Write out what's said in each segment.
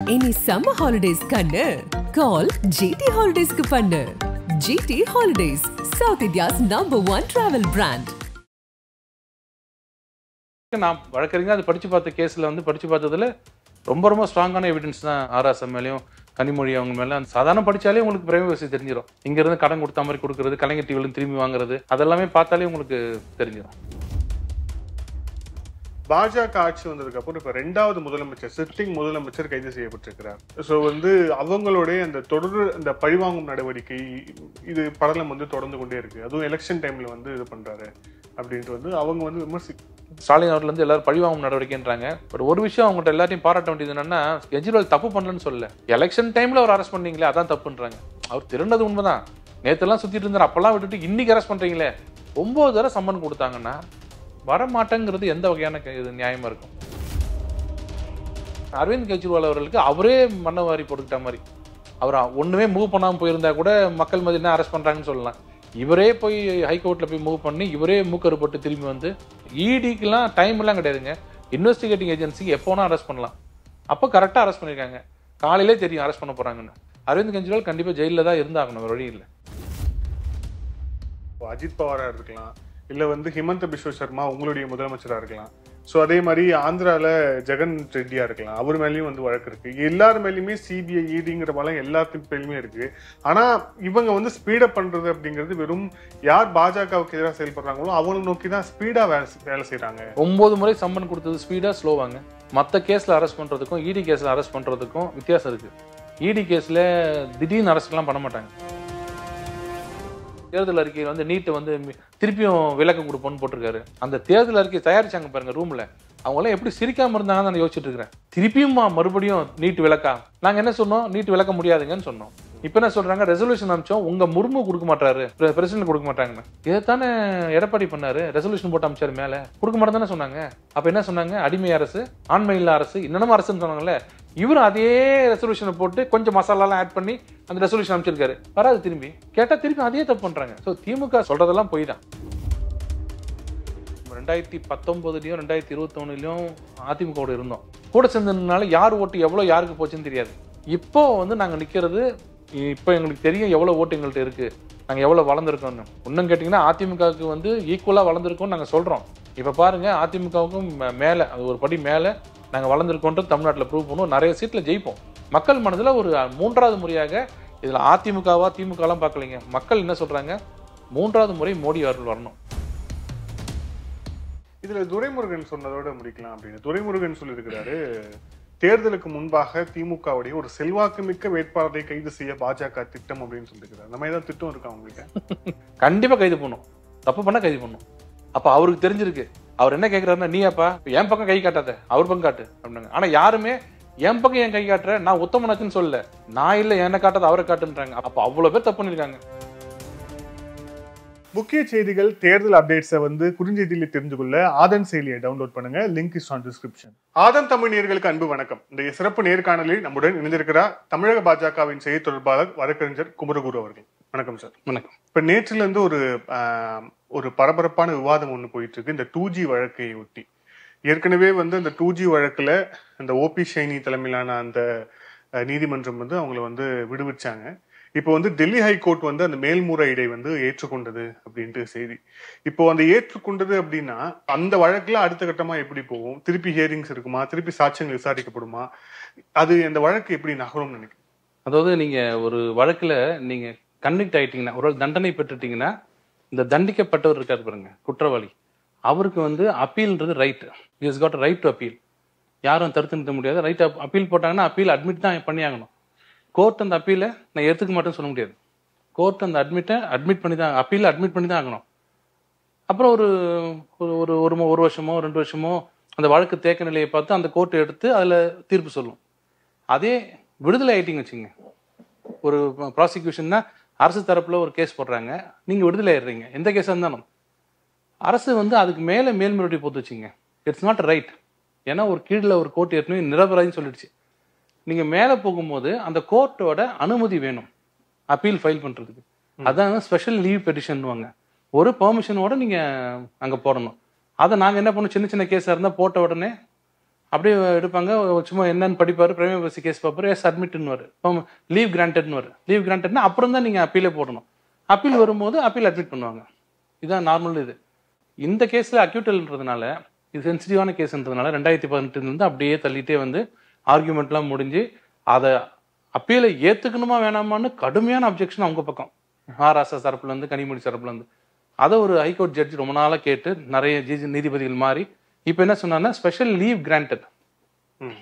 இனி summer holidays கண்ணு. கால் GT ஹாலிடேஸ்க்கு பண்ணு. GT holidays south India's number one travel brand நான் வழக்கறிஞர் அது படிச்சு பார்த்த கேஸில் வந்து படித்து பார்த்ததுல ரொம்ப ரொம்ப ஸ்ட்ராங்கான எவிடன்ஸ் தான் ஆர்எஸ்எம் மேலேயும் கனிமொழி அவங்க மேலே. அந்த சாதாரண படித்தாலே உங்களுக்கு பிரைவசி தெரிஞ்சிடும் இங்கேருந்து கடன் கொடுத்த மாதிரி கொடுக்குறது கலைஞர் டிவிலும் திரும்பி வாங்குறது அதெல்லாமே பார்த்தாலே உங்களுக்கு தெரிஞ்சிடும் பாஜக ஆட்சி வந்ததுக்கு அப்புறம் இப்ப ரெண்டாவது முதலமைச்சர் சிட்டிங் முதலமைச்சர் கைது செய்யப்பட்டிருக்கிறார். ஸோ வந்து அவங்களுடைய அந்த தொடர் அந்த பழிவாங்கும் நடவடிக்கை இது படலம் வந்து தொடர்ந்து கொண்டே இருக்கு. அதுவும் எலெக்ஷன் டைம்ல வந்து இது பண்றாரு அப்படின்ட்டு வந்து அவங்க வந்து விமர்சி ஸ்டாலின் அவர்கள் வந்து எல்லாரும் பழிவாங்கும் நடவடிக்கைன்றாங்க. பட் ஒரு விஷயம் அவங்கள்ட்ட எல்லாத்தையும் பாராட்ட வேண்டியது என்னன்னா கெஜ்ரிவால் தப்பு பண்ணலன்னு சொல்லல. எலெக்ஷன் டைம்ல அவர் அரெஸ்ட் பண்ணீங்களே அதான் தப்புன்றாங்க. அவர் திரண்டது உண்மைதான். நேத்தெல்லாம் சுத்திட்டு இருந்தார் அப்பெல்லாம் விட்டுட்டு இன்னைக்கு அரெஸ்ட் பண்றீங்களே. ஒன்பது தடவை சம்மன் கொடுத்தாங்கன்னா வரமாட்டேங்கிறது எந்த வகையான இது நியாயமாக இருக்கும்? அரவிந்த் கெஜ்ரிவால் அவர்களுக்கு அவரே மன்னவாரி போட்டுக்கிட்ட மாதிரி. அவர் ஒன்றுமே மூவ் பண்ணாமல் போயிருந்தா கூட மக்கள் மதியம் அரெஸ்ட் பண்ணுறாங்கன்னு சொல்லலாம். இவரே போய் ஹைகோர்ட்டில் போய் மூவ் பண்ணி இவரே மூக்கறுப்பட்டு திரும்பி வந்து இடிக்கெலாம் டைம்லாம் கிடையாதுங்க. இன்வெஸ்டிகேட்டிங் ஏஜென்சிக்கு எப்போனா அரெஸ்ட் பண்ணலாம். அப்போ கரெக்டாக அரெஸ்ட் பண்ணியிருக்காங்க காலையிலே தெரியும் அரெஸ்ட் பண்ண போகிறாங்கன்னு அரவிந்த் கெஜ்ரிவால் கண்டிப்பாக ஜெயிலில் தான் இருந்தாகணும் வழி இல்லை. அஜித் பவாரா இருக்கலாம். இல்லை வந்து ஹிமந்த பிஸ்வ சர்மா உங்களுடைய முதலமைச்சராக இருக்கலாம். ஸோ அதே மாதிரி ஆந்திராவில் ஜெகன் ரெட்டியாக இருக்கலாம். அவர் மேலேயும் வந்து வழக்கு இருக்குது எல்லார் மேலேயுமே சிபிஐ இடிங்கிற பலம் எல்லாத்துக்கு மேலேயுமே இருக்குது ஆனால் இவங்க வந்து ஸ்பீடப் பண்ணுறது அப்படிங்கிறது வெறும் யார் பாஜகவுக்கு எதிராக செயல்படுறாங்களோ அவங்களை நோக்கி தான் ஸ்பீடாக வேலை வேலை செய்கிறாங்க ஒம்பது முறை சம்மன் கொடுத்தது ஸ்பீடாக ஸ்லோவாங்க மற்ற கேஸில் அரெஸ்ட் பண்ணுறதுக்கும் இடி கேஸில் அரெஸ்ட் பண்ணுறதுக்கும் வித்தியாசம் இருக்குது இடி கேஸில் திடீர்னு அரெஸ்ட்லாம் பண்ண மாட்டாங்க. தேர்தல் அறிக்கையில் வந்து நீட்டை வந்து திருப்பியும் விளக்கம் கொடுப்போம்னு போட்டிருக்காரு. அந்த தேர்தல் அறிக்கை தயாரிச்சாங்க பாருங்க ரூம்ல அவங்களாம் எப்படி சிரிக்காம இருந்தாங்கன்னு நான் யோசிச்சுட்டு இருக்கிறேன். திருப்பியும் மறுபடியும் நீட் விளக்கா? நாங்க என்ன சொன்னோம்? நீட் விளக்க முடியாதுங்கன்னு சொன்னோம். இப்ப என்ன சொல்றாங்க? ரெசல்யூஷன் அமிச்சோம் உங்க முர்மு கொடுக்க மாட்டாரு. பிரசிடன்ட் கொடுக்க மாட்டாங்கன்னு. இதைத்தானே எடப்பாடி பண்ணாரு? ரெசல்யூஷன் போட்டு அமைச்சாரு மேல. கொடுக்க மாட்டேன் தானே சொன்னாங்க. அப்ப என்ன சொன்னாங்க? அடிமை அரசு ஆண்மையில்லா அரசு இன்னமும் அரசுன்னு சொன்னாங்கல்ல. இவரும் அதே ரெசல்யூஷனை போட்டு கொஞ்சம் மசாலாலாம் ஆட் பண்ணி அந்த ரெசல்யூஷன் அமைச்சிருக்காரு வராது திரும்பி. கேட்டால் திரும்பி அதே தப்பு பண்ணுறாங்க ஸோ திமுக சொல்கிறதெல்லாம் போய் தான் ரெண்டாயிரத்தி பத்தொன்பதுலயும் ரெண்டாயிரத்தி இருபத்தொன்னுலையும் அதிமுகவோட இருந்தோம். கூட சேர்ந்ததுனால யார் ஓட்டு எவ்வளோ யாருக்கு போச்சுன்னு தெரியாது. இப்போ வந்து நாங்கள் நிற்கிறது இப்போ எங்களுக்கு தெரியும் எவ்வளோ ஓட்டு எங்கள்கிட்ட இருக்குது நாங்கள் எவ்வளோ வளர்ந்துருக்கோம்னு. இன்னும் கேட்டிங்கன்னா அதிமுகவுக்கு வந்து ஈக்குவலாக வளர்ந்துருக்கோம்னு நாங்கள் சொல்கிறோம் இப்போ பாருங்க அதிமுகவுக்கும் மே- அது ஒரு படி மேலே நாங்க வளர்ந்துருக்கோன்றது தமிழ்நாட்டில் ப்ரூவ் பண்ணுவோம். நிறைய சீட்ல ஜெயிப்போம். மக்கள் மனதுல ஒரு மூன்றாவது முறையாக இதுல அதிமுகவா திமுகலாம் பார்க்கலைங்க. மக்கள் என்ன சொல்றாங்க? மூன்றாவது முறை மோடி அவர்கள் வரணும். இதுல துரைமுருகன் சொன்னதோட முடிக்கலாம் அப்படின்னு. துரைமுருகன் சொல்லியிருக்கிறாரு தேர்தலுக்கு முன்பாக திமுகவுடைய ஒரு செல்வாக்குமிக்க வேட்பாளரை கைது செய்ய பாஜக திட்டம் அப்படின்னு சொல்லியிருக்கிறார். நம்ம ஏதாவது திட்டம் இருக்கா உங்ககிட்ட கண்டிப்பா கைது பண்ணும். தப்பு பண்ணா கைது பண்ணும். அப்ப அவருக்கு தெரிஞ்சிருக்கு. அவர் என்ன கேக்குறாருன்னா நீ அப்பா என் பக்கம் கை காட்டாத அவர் பக்கம் காட்டு அப்படின்னாங்க. ஆனா யாருமே என் பக்கம் என் கை காட்டுற நான் உத்தமனாச்சுன்னு சொல்லல. நான் இல்ல என்ன காட்டாத அவரை காட்டுன்றாங்க. அப்ப அவ்வளவு பேர் தப்பு பண்ணிருக்காங்க. முக்கிய செய்திகள் தேர்தல் அப்டேட்ஸை வந்து குறுஞ்செய்தியில தெரிஞ்சு கொள்ள ஆதன் செயலியை டவுன்லோட் பண்ணுங்க. Link is on description Aadhan Tamil நேயர்களுக்கு அன்பு வணக்கம். இந்த சிறப்பு நேர்காணலில் நம்முடன் இணைந்திருக்கிறார் தமிழக பாஜகவின் செய்தி தொடர்பாளர் வழக்கறிஞர் குமரகுரு அவர்கள். வணக்கம் சார். வணக்கம். இப்ப நேற்றுல இருந்து ஒரு ஒரு பரபரப்பான விவாதம் ஒன்று போயிட்டு இருக்கு இந்த டூ ஜி வழக்கையை ஒட்டி. ஏற்கனவே வந்து அந்த டூ ஜி வழக்கில் அந்த ஓபி ஷைனி தலைமையிலான அந்த நீதிமன்றம் வந்து அவங்கள வந்து விடுவிச்சாங்க. இப்போ வந்து டெல்லி ஹைகோர்ட் வந்து அந்த மேல்முறையீடை வந்து ஏற்றுக்கொண்டது அப்படின்ட்டு செய்தி. இப்போ அந்த ஏற்றுக்கொண்டது அப்படின்னா அந்த வழக்குல அடுத்த கட்டமா எப்படி போகும்? திருப்பி ஹியரிங்ஸ் இருக்குமா? திருப்பி சாட்சியங்கள் விசாரிக்கப்படுமா? அது அந்த வழக்கு எப்படி நகரும்னு நினைக்கிறேன் அதாவது நீங்க ஒரு வழக்குல நீங்க கன்விக்ட் ஆயிட்டீங்கன்னா ஒரு தண்டனை பெற்றுட்டீங்கன்னா இந்த தண்டிக்கப்பட்டவர் இருக்கார் பாருங்க குற்றவாளி. அவருக்கு வந்து அப்பீல்ன்றது right is got right to appeal யாரும் தடுத்து நிறுத்த முடியாது. ரைட் அப்பீல் போட்டாங்கன்னா அப்பீல் அட்மிட் தான் பண்ணி ஆகணும் கோர்ட் அந்த அப்பீலை நான் எடுத்துக்க மாட்டேன்னு சொல்ல முடியாது. கோர்ட் அந்த அட்மிட்டை அட்மிட் பண்ணி தான் அப்பீல் அட்மிட் பண்ணி தான் ஆகணும். அப்புறம் ஒரு ஒரு ஒரு ஒரு வருஷமோ ரெண்டு வருஷமோ அந்த வழக்கு தேக்க நிலையை பார்த்து அந்த கோர்ட் எடுத்து அதில் தீர்ப்பு சொல்லும். அதே விடுதலை ஆயிட்டீங்க வச்சுங்க ஒரு ப்ராசிக்யூஷன்னா அரசு தரப்புல ஒரு கேஸ் போடுறாங்க. நீங்க விடுதலை ஆயிடுறீங்க. எந்த கேஸாக இருந்தாலும். அரசு வந்து அதுக்கு மேலே மேல்முறையீடு போட்டு வச்சுங்க. இட்ஸ் நாட் ரைட் ஏன்னா ஒரு கீழில் ஒரு கோர்ட் ஏற்கனவே நிரபராதின்னு சொல்லிடுச்சு. நீங்க மேலே போகும்போது அந்த கோர்ட்டோட அனுமதி வேணும். அப்பீல் ஃபைல் பண்றதுக்கு. அதான் ஸ்பெஷல் லீவ் பெட்டிஷன்வாங்க ஒரு பெர்மிஷனோட நீங்க அங்க போடணும். அதை நாங்க என்ன பண்ணோம்? சின்ன சின்ன கேஸா இருந்தா போட்ட உடனே அப்படியே எடுப்பாங்க. சும்மா என்னன்னு படிப்பாரு பிரைமரி கேஸ் பார்ப்பாரு எஸ் அட்மிட்னு வரும் லீவ் கிராண்டட்னு வரு லீவ் கிராண்டட்னா அப்புறம் தான் நீங்கள் அப்பீலே போடணும். அப்பீல் வரும்போது அப்பீல் அட்மிட் பண்ணுவாங்க. இதுதான் நார்மல் இது. இந்த கேஸில் அக்யூட்டல்ன்றதுனால இது சென்சிட்டிவான கேஸ்ன்றதுனால ரெண்டாயிரத்தி பதினெட்டுலேருந்து அப்படியே தள்ளிட்டே வந்து ஆர்கியூமெண்ட்லாம் முடிஞ்சு அதை அப்பீலை ஏற்றுக்கணுமா வேணாமான்னு கடுமையான அப்ஜெக்ஷன் அவங்க பக்கம். மகாராஷ்டிரா தரப்புலேருந்து கனிமொழி தரப்புலேருந்து அதை ஒரு ஹைகோர்ட் ஜட்ஜ் ரொம்ப நாளாக கேட்டு நிறைய ஜிஜி நீதிபதிகள் மாறி இப்போ என்ன சொன்னாங்கன்னா ஸ்பெஷல் லீவ் கிராண்டட்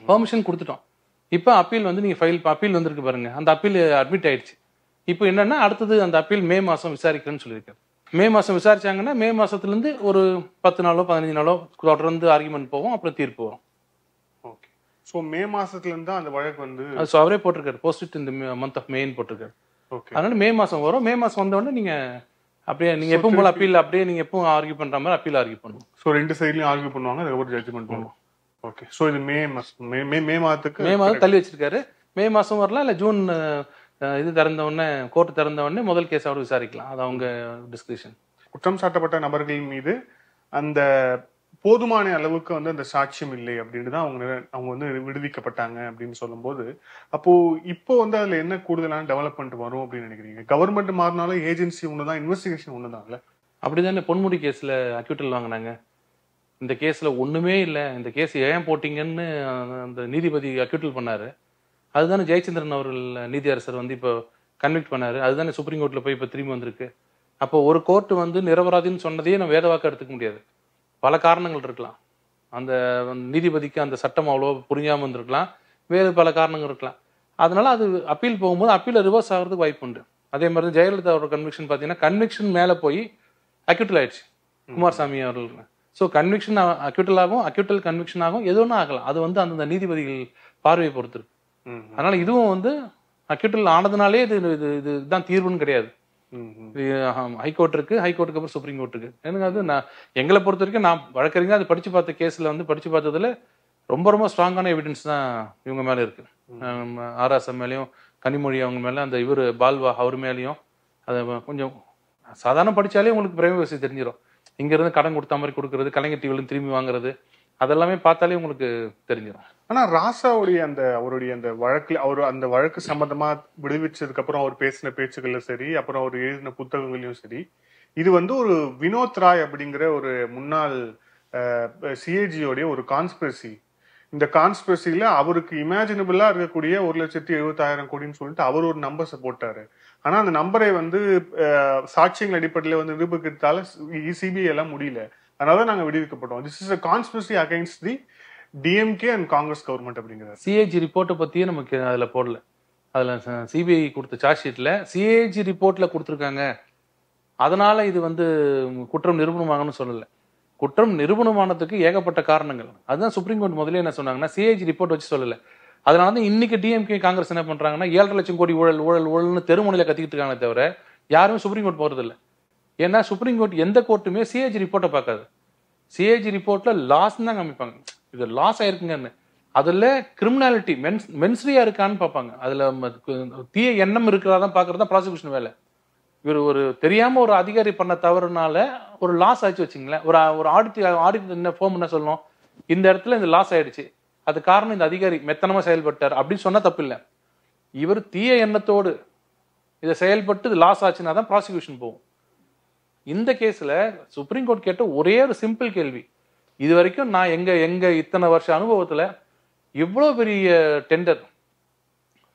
பெர்மிஷன் கொடுத்துட்டோம். இப்போ அப்பீல் வந்து நீங்கள் ஃபைல் அப்பீல் வந்திருக்கு பாருங்க. அந்த அப்பீல் அட்மிட் ஆயிடுச்சு. இப்போ என்னன்னா அடுத்தது அந்த அப்பீல் மே மாதம் விசாரிக்கிறேன்னு சொல்லியிருக்காரு. மே மாதம் விசாரிச்சாங்கன்னா மே மாசத்துலேருந்து ஒரு பத்து நாளோ பதினஞ்சு நாளோ தொடர்ந்து ஆர்குமெண்ட் போவோம் அப்புறம் தீர்ப்பு வரும். ஓகே ஸோ மே மாசத்துல இருந்து தான் அந்த வழக்கு வந்து அது ஸோ அவரே போட்டிருக்காரு. போஸ்ட் இந்த மந்த் ஆஃப் மேன்னு போட்டிருக்காரு. ஓகே அதனால மே மாதம் வரும். மே மாதம் வந்த உடனே நீங்கள் அப்படியே நீங்கள் எப்பவும் போல அப்பீல் அப்படியே நீங்கள் எப்பவும் ஆர்கியூ பண்ணுற மாதிரி அப்பீல் ஆர்கியூ பண்ணுவோம். ஸோ ரெண்டு சைட்லயும் ஆர்கியூ பண்ணுவாங்க அதுக்கப்புறம் ஜட்ஜ்மெண்ட் பண்ணுவோம். ஓகே ஸோ இது மே மாசம் மே மே மே மாதத்துக்கு மே மாதம் தள்ளி வச்சிருக்காரு. மே மாதம் வரலாம் இல்லை ஜூன் இது திறந்த உடனே கோர்ட் திறந்த உடனே முதல் கேஸ் அவர் விசாரிக்கலாம். அது அவங்க டிஸ்கிரிப்ஷன் குற்றம் சாட்டப்பட்ட நபர்கள் மீது அந்த போதுமான அளவுக்கு வந்து அந்த சாட்சியம் இல்லை அப்படின்னு தான் அவங்க அவங்க வந்து விடுவிக்கப்பட்டாங்க அப்படின்னு சொல்லும்போது அப்போ இப்போ வந்து அதுல என்ன கூடுதலான டெவலப்மெண்ட் வரும் அப்படின்னு நினைக்கிறீங்க? கவர்மெண்ட் மாறினாலும் ஏஜென்சி ஒண்ணுதான் இன்வெஸ்டிகேஷன் ஒண்ணுதான்ல அப்படிதானே பொன்முடி கேஸ்ல அக்யூட்டல் வாங்கினாங்க. இந்த கேஸ்ல ஒண்ணுமே இல்லை. இந்த கேஸ் ஏன் போட்டீங்கன்னு அந்த நீதிபதி அக்யூட்டல் பண்ணாரு. அதுதானே ஜெயச்சந்திரன் அவர்கள் நீதியரசர் வந்து இப்போ கன்விக்ட் பண்ணாரு. அதுதானே சுப்ரீம் கோர்ட்ல போய் இப்போ திரும்பி வந்திருக்கு. அப்போ ஒரு கோர்ட் வந்து நிரபராதின்னு சொன்னதையே நம்ம வேதவாக்க எடுத்துக்க முடியாது. பல காரணங்கள் இருக்கலாம். அந்த நீதிபதிக்கு அந்த சட்டம் அவ்வளோ புரியாம இருந்திருக்கலாம். வேறு பல காரணங்கள் இருக்கலாம். அதனால அது அப்பீல் போகும்போது அப்பீல ரிவர்ஸ் ஆகிறதுக்கு வாய்ப்பு உண்டு. அதே மாதிரி தான் ஜெயலலிதாவோட கன்விக்ஷன் பார்த்தீங்கன்னா கன்விக்ஷன் மேலே போய் அக்யூட்டல் ஆயிடுச்சு. குமாரசாமி அவர்கள். ஸோ கன்விக்ஷன் அக்யூட்டல் ஆகும் அக்யூட்டல் கன்விக்ஷன் ஆகும் எது ஒன்றும் ஆகலாம். அது வந்து அந்தந்த நீதிபதிகள் பார்வையை பொறுத்து அதனால இதுவும் வந்து அக்யூட்டல் ஆனதுனாலே இது இது இதுதான் தீர்வுன்னு கிடையாது. ஹைகோர்ட் இருக்கு. ஹைகோர்ட்டுக்கு அப்புறம் சுப்ரீம் கோர்ட் இருக்கு. எனக்கு அது? நான் எங்களை பொறுத்த வரைக்கும் நான் வழக்கறிஞர் அது படிச்சு பார்த்த கேஸ்ல வந்து படிச்சு பார்த்ததுல ரொம்ப ரொம்ப ஸ்ட்ராங்கான எவிடன்ஸ் தான் இவங்க மேல இருக்கு. ஆராசம் மேலேயும் கனிமொழி அவங்க மேல அந்த இவர் பால்வா அவர் மேலேயும் அதை கொஞ்சம் சாதாரண படிச்சாலே உங்களுக்கு பிரைவசி தெரிஞ்சிடும் இங்க இருந்து கடன் கொடுத்த மாதிரி கொடுக்கறது கலைஞர் டிவில இருந்து திரும்பி வாங்குறது அதெல்லாமே பார்த்தாலே உங்களுக்கு தெரிஞ்சிடும் ஆனா ராசாவுடைய அந்த அவருடைய அந்த வழக்குல அவர் அந்த வழக்கு சம்பந்தமா விடுவிச்சதுக்கு அப்புறம் அவர் பேசின பேச்சுகளும் சரி அப்புறம் அவர் எழுதின புத்தகங்களையும் சரி இது வந்து ஒரு வினோத் ராய் அப்படிங்கிற ஒரு முன்னாள் சிஏஜியோடைய ஒரு கான்ஸ்பிரசி. இந்த கான்ஸ்பிரசியில அவருக்கு இமேஜினபிளா இருக்கக்கூடிய ஒரு லட்சத்தி எழுபத்தாயிரம் கோடின்னு சொல்லிட்டு அவர் ஒரு நம்பர்ஸை போட்டாரு ஆனா அந்த நம்பரை வந்து சாட்சியங்கள் அடிப்படையில வந்து நிரூபிக்கிறதால சிபிஐ எல்லாம் முடியல. அதனால நாங்க விடுவிக்கப்பட்டோம். This is a conspiracy against the DMK and Congress government அப்படிங்கிறார். சிஏஜி ரிப்போர்ட்டை பத்தியே நமக்கு அதுல போடல. அதுல சிபிஐ கொடுத்த சார்ஜ் ஷீட்ல சிஏஜி ரிப்போர்ட்ல கொடுத்துருக்காங்க. அதனால இது வந்து குற்றம் நிரூபணமாகணும்னு சொல்லல. குற்றம் நிரூபணமானதுக்கு ஏகப்பட்ட காரணங்கள். அதுதான் சுப்ரீம் கோர்ட் முதல்ல என்ன சொன்னாங்கன்னா சிஏஜி ரிப்போர்ட் வச்சு சொல்லல. அதனால தான் இன்னைக்கு டிஎம்கே காங்கிரஸ் என்ன பண்றாங்கன்னா ஏழரை லட்சம் கோடி ஊழல் ஊழல் ஊழல்னு தெருமுனையில கத்திக்கிட்டு இருக்காங்க தவிர யாருமே சுப்ரீம் கோர்ட் போறது ஏன்னா சுப்ரீம் கோர்ட் எந்த கோர்ட்டுமே சிஏஜி ரிப்போர்ட்டை பார்க்காது. சிஏஜி ரிப்போர்ட்ல லாஸ் தான் காமிப்பாங்க இது லாஸ் ஆயிருக்குங்கன்னு. அதுல கிரிமினாலிட்டி மென்ஸ் மென்ஸ்ரியா இருக்கான்னு பார்ப்பாங்க. அதுல தீய எண்ணம் இருக்கிறதா பாக்குறது தான் ப்ராசிக்யூஷன் வேலை. இவர் ஒரு தெரியாம ஒரு அதிகாரி பண்ண தவறுனால ஒரு லாஸ் ஆச்சு வச்சுங்களேன். ஒரு ஒரு ஆடிட் ஆடிட் என்ன ஃபோம் என்ன சொல்லணும்? இந்த இடத்துல இந்த லாஸ் ஆயிடுச்சு. அது காரணம் இந்த அதிகாரி மெத்தனமா செயல்பட்டார் அப்படின்னு சொன்னா தப்பு இல்லை இவர் தீய எண்ணத்தோடு இதை செயல்பட்டு இது லாஸ் ஆச்சுன்னா தான் ப்ராசிக்யூஷன் போகும். இந்த கேஸில் சுப்ரீம் கோர்ட் கேட்ட ஒரே ஒரு சிம்பிள் கேள்வி. இது வரைக்கும் நான் எங்கள் எங்கள் இத்தனை வருஷ அனுபவத்தில் இவ்வளோ பெரிய டெண்டர்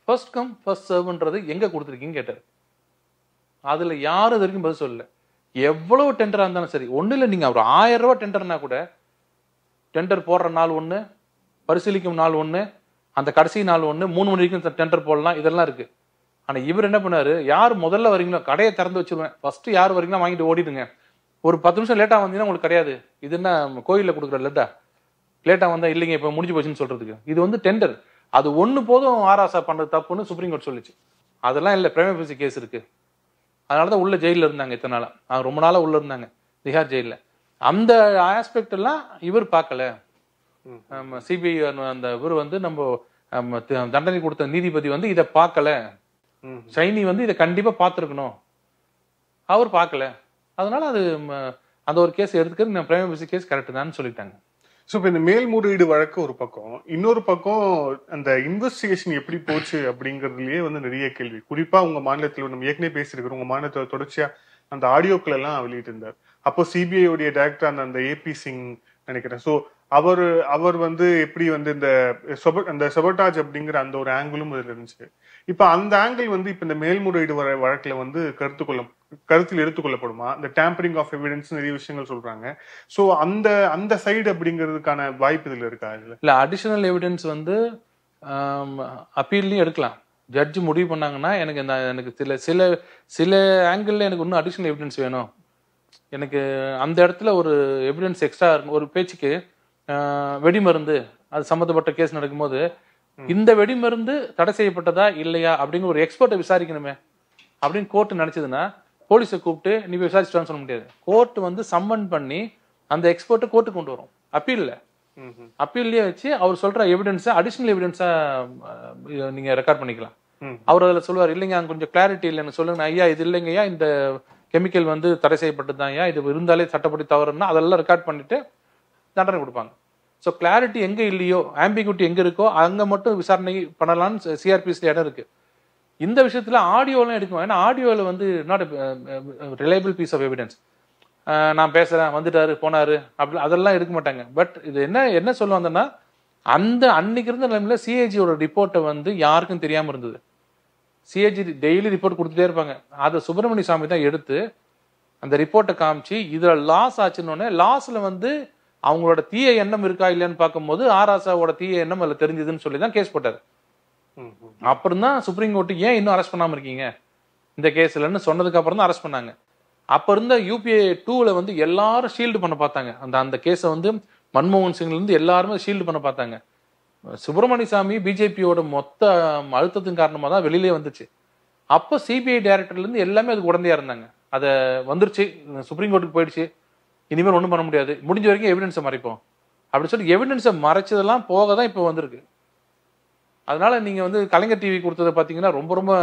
ஃபர்ஸ்ட் கம் ஃபர்ஸ்ட் சர்வ்ன்றது எங்கே கொடுத்துருக்கீங்கன்னு கேட்டார். அதில் யாரும் இது வரைக்கும் பதில் சொல்லலை. எவ்வளோ டெண்டராக இருந்தாலும் சரி ஒன்றும் இல்லை நீங்கள் ஒரு ஆயிரம் ரூபா டெண்டர்னா கூட டெண்டர் போடுற நாள் ஒன்று பரிசீலிக்கும் நாள் ஒன்று அந்த கடைசி நாள் ஒன்று மூணு மணி வரைக்கும் டெண்டர் போடலாம் இதெல்லாம் இருக்குது ஆனா இவர் என்ன பண்ணாரு? யார் முதல்ல வரீங்களோ கடையை திறந்து வச்சிருவேன். ஃபர்ஸ்ட் யார் வரீங்களோ வாங்கிட்டு ஓடிடுங்க. ஒரு பத்து நிமிஷம் லேட்டா வந்தீங்கன்னா உங்களுக்கு கிடையாது. இது என்ன கோயில்ல கொடுக்குற லட்டா? லேட்டா வந்தா இல்லைங்க இப்ப முடிஞ்சு போச்சுன்னு சொல்றதுக்கு. இது வந்து டெண்டர் அது ஒண்ணு போதும் ஆராசா பண்றது தப்புன்னு சுப்ரீம் கோர்ட் சொல்லுச்சு. அதெல்லாம் இல்ல பிரேமபிசி கேஸ் இருக்கு. அதனாலதான் உள்ள ஜெயில இருந்தாங்க இத்தனை நாளா. அவங்க ரொம்ப நாளா உள்ள இருந்தாங்க. திஹார் ஜெயில அந்த ஆஸ்பெக்ட் எல்லாம் இவர் பார்க்கல. சிபிஐ அந்த இவர் வந்து நம்ம தண்டனை கொடுத்த நீதிபதி வந்து இதை பார்க்கல. ஷைனி வந்து இதை கண்டிப்பா பார்த்துருக்கணும். அவர் பார்க்கல. அதனால அது அந்த ஒரு கேஸ் எடுத்துக்கிறது பிரேமபிசி கேஸ் கரெக்ட் தான் சொல்லிட்டாங்க. ஸோ இப்போ இந்த மேல்முறையீடு வழக்கு ஒரு பக்கம். இன்னொரு பக்கம் அந்த இன்வெஸ்டிகேஷன் எப்படி போச்சு அப்படிங்கறதுலயே வந்து நிறைய கேள்வி. குறிப்பா உங்க மாநிலத்தில் நம்ம ஏற்கனவே பேசியிருக்கிறோம் உங்க மாநிலத்தில் தொடர்ச்சியா அந்த ஆடியோக்கள் எல்லாம் வெளியிட்டு இருந்தார் அப்போ சிபிஐ உடைய டைரக்டர் அந்த அந்த ஏபி சிங் நினைக்கிறேன். ஸோ அவர் அவர் வந்து எப்படி வந்து இந்த அந்த செபட்டாஜ் அப்படிங்கிற அந்த ஒரு ஆங்கிளும் இதுல இருந்துச்சு. இப்ப அந்த ஆங்கிள் வந்து இப்ப இந்த மேல்முறையீடு வர வழக்குல வந்து கருத்து கொள்ள கருத்தில் எடுத்துக்கொள்ளப்படுமா இந்த டேம்பரிங் ஆஃப் எவிடன்ஸ் நிறைய விஷயங்கள் சொல்றாங்க. சோ அந்த அந்த சைடு அப்படிங்கிறதுக்கான வாய்ப்பு இதுல இருக்கா? இதுல? இல்ல அடிஷனல் எவிடன்ஸ் வந்து அப்பீல்லையும் எடுக்கலாம். ஜட்ஜ் முடிவு பண்ணாங்கன்னா எனக்கு இந்த எனக்கு சில சில சில ஆங்கிள் எனக்கு இன்னும் அடிஷனல் எவிடன்ஸ் வேணும். எனக்கு அந்த இடத்துல ஒரு எவிடன்ஸ் எக்ஸ்ட்ரா இருக்கும் ஒரு பேச்சுக்கு வெடிமருந்து அது சம்மந்தப்பட்ட கேஸ் நடக்கும்போது இந்த வெடிமருந்து தடை செய்யப்பட்டதா இல்லையா அப்படிங்கிற ஒரு எக்ஸ்பர்ட்டை விசாரிக்கணுமே அப்படின்னு கோர்ட் நினைச்சதுன்னா போலீஸை கூப்பிட்டு நீ போய் விசாரிச்சுட்டு சொல்ல முடியாது. கோர்ட் வந்து சம்மன் பண்ணி அந்த எக்ஸ்பர்ட்டை கோர்ட்டுக்கு கொண்டு வரும். அப்பீல்ல அப்பீல்லயே வச்சு அவர் சொல்ற எவிடன்ஸை அடிஷனல் எவிடன்ஸா நீங்க ரெக்கார்ட் பண்ணிக்கலாம். அவர் அதில் சொல்லுவார் இல்லைங்க அங்க கொஞ்சம் கிளாரிட்டி இல்லைன்னு சொல்லுங்க. ஐயா இது இல்லைங்கய்யா இந்த கெமிக்கல் வந்து தடை செய்யப்பட்டது ஐயா. இது இருந்தாலே சட்டப்படி தவறுன்னா அதெல்லாம் ரெக்கார்ட் பண்ணிட்டு தண்டனை கொடுப்பாங்க. ஸோ கிளாரிட்டி எங்கே இல்லையோ ஆம்பிகுட்டி எங்கே இருக்கோ அங்கே மட்டும் விசாரணை பண்ணலான்னு சிஆர்பிஎஸ்ல இடம் இருக்கு. இந்த விஷயத்தில் ஆடியோலாம் எடுக்கும் ஏன்னா ஆடியோவில் வந்து not reliable piece of evidence நான் பேசுகிறேன் வந்துட்டாரு போனாரு அப்படி அதெல்லாம் எடுக்க மாட்டாங்க. பட் இது என்ன என்ன சொல்ல வந்தேன்னா அந்த அன்னைக்கு இருந்த நிலைமையில சிஏஜியோட ரிப்போர்ட்டை வந்து யாருக்கும் தெரியாமல் இருந்தது. சிஏஜி டெய்லி ரிப்போர்ட் கொடுத்துட்டே இருப்பாங்க. அதை சுப்பிரமணிய சாமி தான் எடுத்து அந்த ரிப்போர்ட்டை காமிச்சு இதில் லாஸ் ஆச்சுன்னொன்னே லாஸில் வந்து அவங்களோட தீய எண்ணம் இருக்கா இல்லையான்னு பார்க்கும்போது ஆராசாவோட தீய எண்ணம் அதில் தெரிஞ்சதுன்னு சொல்லி தான் கேஸ் போட்டார். அப்புறம் தான் சுப்ரீம் கோர்ட்டு ஏன் இன்னும் அரெஸ்ட் பண்ணாம இருக்கீங்க? இந்த கேஸ்லன்னு சொன்னதுக்கு அப்புறம் தான் அரெஸ்ட் பண்ணாங்க. அப்ப இருந்த யூபிஏ டூல வந்து எல்லாரும் ஷீல்டு பண்ண பார்த்தாங்க. அந்த அந்த கேஸை வந்து மன்மோகன் சிங்ல இருந்து எல்லாருமே ஷீல்டு பண்ண பார்த்தாங்க. சுப்பிரமணிய சாமி பிஜேபியோட மொத்த அழுத்தத்தின் காரணமா தான் வெளியிலே வந்துச்சு. அப்போ சிபிஐ டைரக்டர்ல இருந்து எல்லாமே அதுக்கு உடந்தையா இருந்தாங்க. அதை வந்துருச்சு. சுப்ரீம் கோர்ட்டுக்கு போயிடுச்சு. இனிமேல் ஒன்றும் பண்ண முடியாது. முடிஞ்ச வரைக்கும் எவிடன்ஸை மறைப்போம். அப்படின்னு சொல்லி எவிடன்ஸை மறைச்சதெல்லாம் போக தான் இப்போ வந்திருக்கு. அதனால நீங்க வந்து கலைஞர் டிவி கொடுத்ததை பாத்தீங்கன்னா ரொம்ப ரொம்ப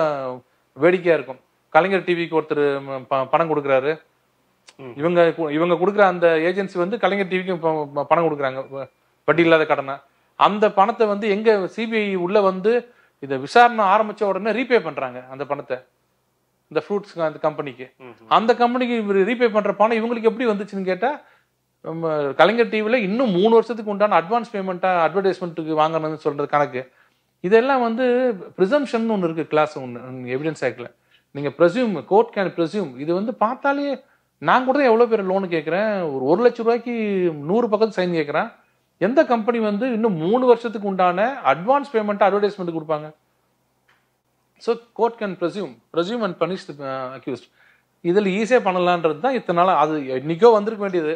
வேடிக்கையா இருக்கும். கலைஞர் டிவிக்கு ஒருத்தர் பணம் கொடுக்குறாரு. இவங்க இவங்க கொடுக்குற அந்த ஏஜென்சி வந்து கலைஞர் டிவிக்கு பணம் கொடுக்குறாங்க. வட்டி இல்லாத கடனை. அந்த பணத்தை வந்து எங்க சிபிஐ உள்ள வந்து இதை விசாரணை ஆரம்பிச்ச உடனே ரீபே பண்றாங்க அந்த பணத்தை. இந்த ஃப்ரூட்ஸ் அந்த கம்பெனிக்கு அந்த கம்பெனிக்கு இவர் ரீபே பண்ற பணம் இவங்களுக்கு எப்படி வந்துச்சுன்னு கேட்டா நம்ம கலைஞர் டிவில இன்னும் மூணு வருஷத்துக்கு உண்டான அட்வான்ஸ் பேமெண்ட்டா அட்வர்டைஸ்மெண்ட்டுக்கு வாங்கணும்னு சொல்றது கணக்கு. இதெல்லாம் வந்து ப்ரிசம்ஷன் ஒன்று இருக்கு கிளாஸ் ஒன்று எவிடன்ஸ் ஆக்டில் நீங்க ப்ரெசியூம் கோர்ட் கேன் ப்ரெசியூம் இது வந்து பார்த்தாலே நான் கூட எவ்வளோ பேர் லோன் கேட்குறேன் ஒரு ஒரு லட்ச ரூபாய்க்கு நூறு பக்கத்து சைன் கேட்குறேன். எந்த கம்பெனி வந்து இன்னும் மூணு வருஷத்துக்கு உண்டான அட்வான்ஸ் பேமெண்ட் அட்வர்டைஸ்மெண்ட் கொடுப்பாங்க? So court can presume presume and punish accused இதில் ஈஸியாக பண்ணலான்றது தான் இத்தனை நாள் அது இன்னைக்கோ வந்திருக்க வேண்டியது.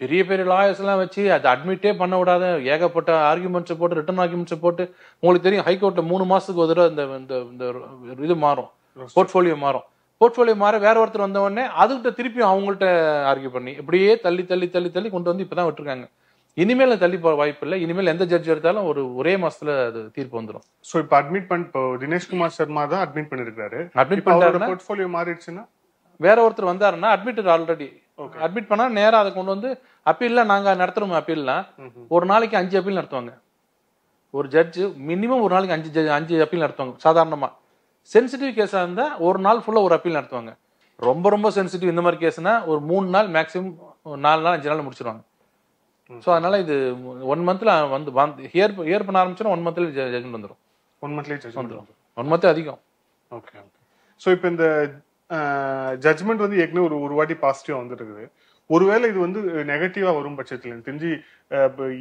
பெரிய பெரிய லாயர்ஸ் எல்லாம் வச்சு அதை அட்மிட்டே பண்ண விடாத ஏகப்பட்ட ஆர்குமெண்ட்ஸை போட்டு ரிட்டன் ஆர்குமெண்ட்ஸை போட்டு உங்களுக்கு தெரியும் ஹைகோர்ட்டில் மூணு மாசத்துக்கு ஒரு தடவை இந்த இந்த இது மாறும். போர்ட்ஃபோலியோ மாறும். போர்ட்ஃபோலியோ மாற வேற ஒருத்தர் வந்த உடனே அதுகிட்ட திருப்பியும் அவங்கள்ட்ட ஆர்கியூ பண்ணி இப்படியே தள்ளி தள்ளி தள்ளி தள்ளி கொண்டு வந்து இப்பதான் விட்டுருக்காங்க. இனிமேல் தள்ளி போற வாய்ப்பு இல்லை. இனிமேல் எந்த ஜட்ஜ் எடுத்தாலும் ஒரு ஒரே மாசத்துல அது தீர்ப்பு வந்துடும் சோ இப்ப அட்மிட் பண்ண இப்போ தினேஷ்குமார் சர்மா தான் அட்மிட் பண்ணிருக்காரு அட்மிட் பண்ணிட்டாருன்னா? போர்ட்ஃபோலியோ மாறிடுச்சுன்னா? வேற ஒருத்தர் வந்தாருன்னா அட்மிட்டட் ஆல்ரெடி அட்மிட் பண்ணா நேரா அதை கொண்டு வந்து அப்பீல்ல நாங்க நடத்துறோம் அப்பீல்லாம். ஒரு நாளைக்கு அஞ்சு அப்பீல் நடத்துவாங்க. ஒரு ஜட்ஜு மினிமம் ஒரு நாளைக்கு அஞ்சு அஞ்சு அப்பீல் நடத்துவாங்க சாதாரணமா. சென்சிட்டிவ் கேஸா இருந்தா ஒரு நாள் ஃபுல்லா ஒரு அப்பீல் நடத்துவாங்க. ரொம்ப ரொம்ப சென்சிட்டிவ் இந்த மாதிரி கேஸ்னா ஒரு மூணு நாள் மேக்ஸிமம் நாலு நாள் அஞ்சு நாள் முடிச்சிருவாங்க. ஸோ அதனால இது ஒன் மந்த்ல வந்து ஹியர் ஹியர் பண்ண ஆரம்பிச்சோன்னா ஒன் மந்த்ல ஜட்மெண்ட் வந்துடும் ஒன் மந்த்லி ஜட்மெண்ட் வந்துடும் ஒன் மந்த் அதிகம். ஓகே ஓகே ஸோ இப்போ இந்த ஜட்மெண்ட் வந்து ஏற்கனவே ஒரு ஒரு வாட்டி பாசிட்டிவா வந்துருக்குது. ஒருவேளை இது வந்து நெகட்டிவா வரும் பட்சத்தில் தெரிஞ்சு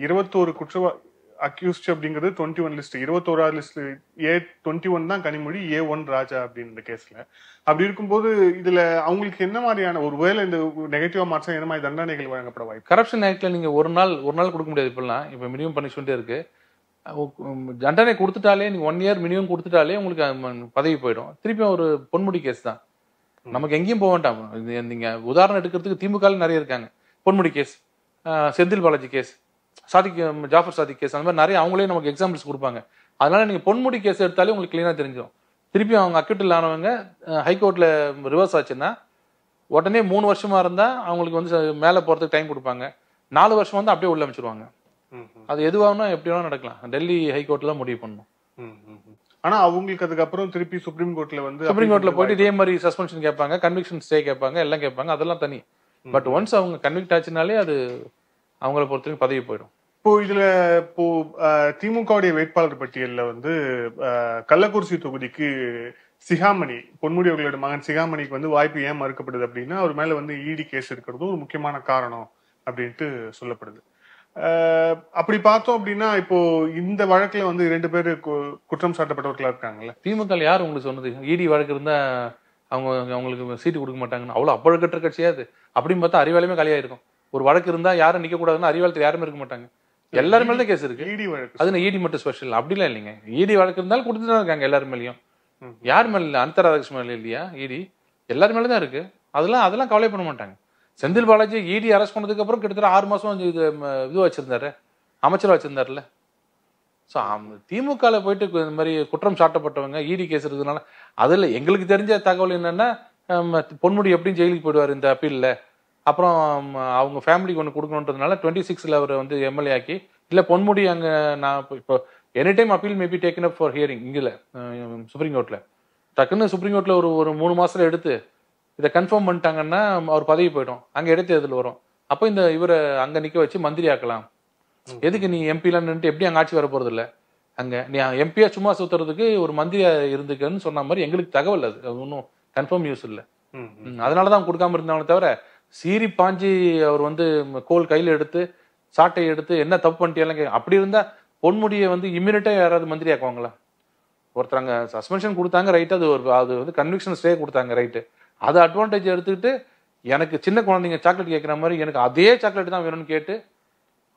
இருபத்தோரு குற்றவா அக்யூஸ்ட் அப்படிங்கிறது டுவெண்ட்டி ஒன் லிஸ்ட் இருபத்தோராவது லிஸ்ட் ஏ டுவெண்ட்டி ஒன் தான் கனிமொழி ஏ ஒன் ராஜா அப்படின்ற கேஸ்ல அப்படி இருக்கும்போது இதுல அவங்களுக்கு என்ன மாதிரியான ஒரு வேலை இந்த நெகட்டிவா மார்க்ஸ் என்ன மாதிரி தண்டனைகள் வழங்கப்பட வாய்ப்பு? கரப்ஷன் ஆக்ட்ல நீங்க ஒரு நாள் ஒரு நாள் கொடுக்க முடியாது இப்பெல்லாம். இப்போ மினிமம் பனிஷ்மெண்ட் இருக்கு. தண்டனை கொடுத்துட்டாலே நீங்க ஒன் இயர் மினிமம் கொடுத்துட்டாலே உங்களுக்கு பதவி போயிடும். திருப்பி ஒரு பொன்முடி கேஸ் தான். நமக்கு எங்கேயும் போக வேண்டாம். இது நீங்க உதாரணம் எடுக்கிறதுக்கு திமுக நிறைய இருக்காங்க. Ponmudi case Senthil Balaji case Sadiq Jaffer Sadiq case அந்த மாதிரி நிறைய அவங்களே நமக்கு எக்ஸாம்பிள்ஸ் கொடுப்பாங்க. அதனால நீங்க பொன்முடி கேஸ் எடுத்தாலே உங்களுக்கு கிளீனா தெரிஞ்சிடும் திருப்பி அவங்க அக்யூட்டில் ஆனவங்க ஹைகோர்ட்ல ரிவர்ஸ் ஆச்சுன்னா உடனே மூணு வருஷமா இருந்தா அவங்களுக்கு வந்து மேல போறதுக்கு டைம் கொடுப்பாங்க. நாலு வருஷம் வந்து அப்படியே உள்ள அமைச்சிருவாங்க. அது எதுவாகனா எப்படி வேணா நடக்கலாம். டெல்லி ஹைகோர்ட்ல தான் முடிவு பண்ணணும். ம், ம், ம். ஆனா அவங்களுக்கு அதுக்கப்புறம் திருப்பி சுப்ரீம் கோர்ட்ல வந்து சுப்ரீம் கோர்ட்ல போயிட்டு இதே மாதிரி சஸ்பென்ஷன் கேட்பாங்க கன்விக்ஷன் ஸ்டே கேட்பாங்க எல்லாம் கேட்பாங்க அதெல்லாம் தனி. பட் ஒன்ஸ் அவங்க கன்விக்ட் ஆச்சுனாலே அது அவங்கள பொறுத்தவரைக்கும் பதவி போயிடும். இப்போ இதுல இப்போ திமுகவுடைய வேட்பாளர் பட்டியல்ல வந்து கள்ளக்குறிச்சி தொகுதிக்கு சிகாமணி பொன்முடி அவர்களோட மகன் சிகாமணிக்கு வந்து வாய்ப்பு ஏன் மறுக்கப்படுது அப்படின்னா அவர் மேல வந்து இடி கேஸ் இருக்கிறதும் ஒரு முக்கியமான காரணம் அப்படின்ட்டு சொல்லப்படுது. அப்படி பார்த்தோம் அப்படின்னா இப்போ இந்த வழக்குல வந்து இரண்டு பேர் குற்றம் சாட்டப்பட்டவர்களா இருக்காங்கல்ல? திமுக யார் உங்களுக்கு சொன்னது? இடி வழக்கு இருந்தா அவங்க அவங்களுக்கு சீட்டு கொடுக்க மாட்டாங்கன்னு. அவ்வளவு அப்பழுக்கற்ற கட்சியா அது அப்படின்னு பார்த்தா அறிவாலயமே காலியாயிருக்கும். ஒரு வழக்கு இருந்தா யாரும் நிக்க கூடாதுன்னா அறிவாலயத்தில் யாருமே இருக்க மாட்டாங்க. எல்லாரும் மேல தான் கேஸ் இருக்கு இடி வழக்கு. அது ஈடி மட்டும் ஸ்பெஷல் அப்படிலாம் இல்லைங்க. ஈடி வழக்கு இருந்தாலும் கொடுத்துட்டு தான் இருக்காங்க எல்லாரும் மேலயும். யார் மேல இல்ல? அனிதா ராதாகிருஷ்ணன் மேல இல்லையா? ஈடி எல்லாரும் மேல தான் இருக்கு. அதெல்லாம் அதெல்லாம் கவலை பண்ண மாட்டாங்க. செந்தில் பாலாஜி ஈடி அரெஸ்ட் பண்ணதுக்கு அப்புறம் கிட்டத்தட்ட ஆறு மாசம் இது இது வச்சிருந்தாரு. அமைச்சர் வச்சிருந்தாருல்ல. ஸோ திமுகல போயிட்டு இந்த மாதிரி குற்றம் சாட்டப்பட்டவங்க ஈடி கேஸ் இருக்கிறதுனால அதுல எங்களுக்கு தெரிஞ்ச தகவல் என்னன்னா பொன்முடி எப்படியும் ஜெயிலுக்கு போயிடுவார் இந்த அப்பீல்ல அப்புறம் அவங்க ஃபேமிலிக்கு ஒன்று கொடுக்கணுன்றதுனால டுவெண்ட்டி சிக்ஸில் அவர் வந்து எம்எல்ஏ ஆக்கி இல்லை பொன்முடி அங்கே நான் இப்போ- any time appeal maybe taken up for hearing இங்கில் supreme கோர்ட்டில் டக்குன்னு சுப்ரீம் கோர்ட்டில் ஒரு ஒரு மூணு மாசத்துல எடுத்து இதை கன்ஃபார்ம் பண்ணிட்டாங்கன்னா அவர் பதவி போயிடும். அங்கே இடைத்தேர்தல் வரும்? அப்போ இந்த இவரை அங்கே நிற்க வச்சு மந்திரி ஆக்கலாம். எதுக்கு நீ எம்பிலாம் நின்றுட்டு எப்படி அங்கே ஆட்சி வர போறது இல்ல அங்க நீ எம்பியா சும்மா சுத்துறதுக்கு ஒரு மந்திரியா இருந்துக்கன்னு சொன்ன மாதிரி எங்களுக்கு தகவல் அது. ஒன்றும் கன்ஃபார்ம் நியூஸ் இல்லை. அதனால தான் கொடுக்காம இருந்தாங்களே தவிர சீறி பாஞ்சி அவர் வந்து கோல் கையில் எடுத்து சாட்டை எடுத்து என்ன தப்பு பண்ணிட்டியெல்லாம் கே அப்படி இருந்தா பொன்முடியை வந்து இம்மிடியா யாராவது மந்திரி ஆக்குவாங்களா ஒருத்தர் சஸ்பென்ஷன் கொடுத்தாங்க ரைட் அது ஒரு அது வந்து கன்விக்ஷன் ஸ்டே கொடுத்தாங்க ரைட்டு அதை அட்வான்டேஜ் எடுத்துக்கிட்டு எனக்கு சின்ன குழந்தைங்க சாக்லேட் கேட்குற மாதிரி எனக்கு அதே சாக்லேட் தான் வேணும்னு கேட்டு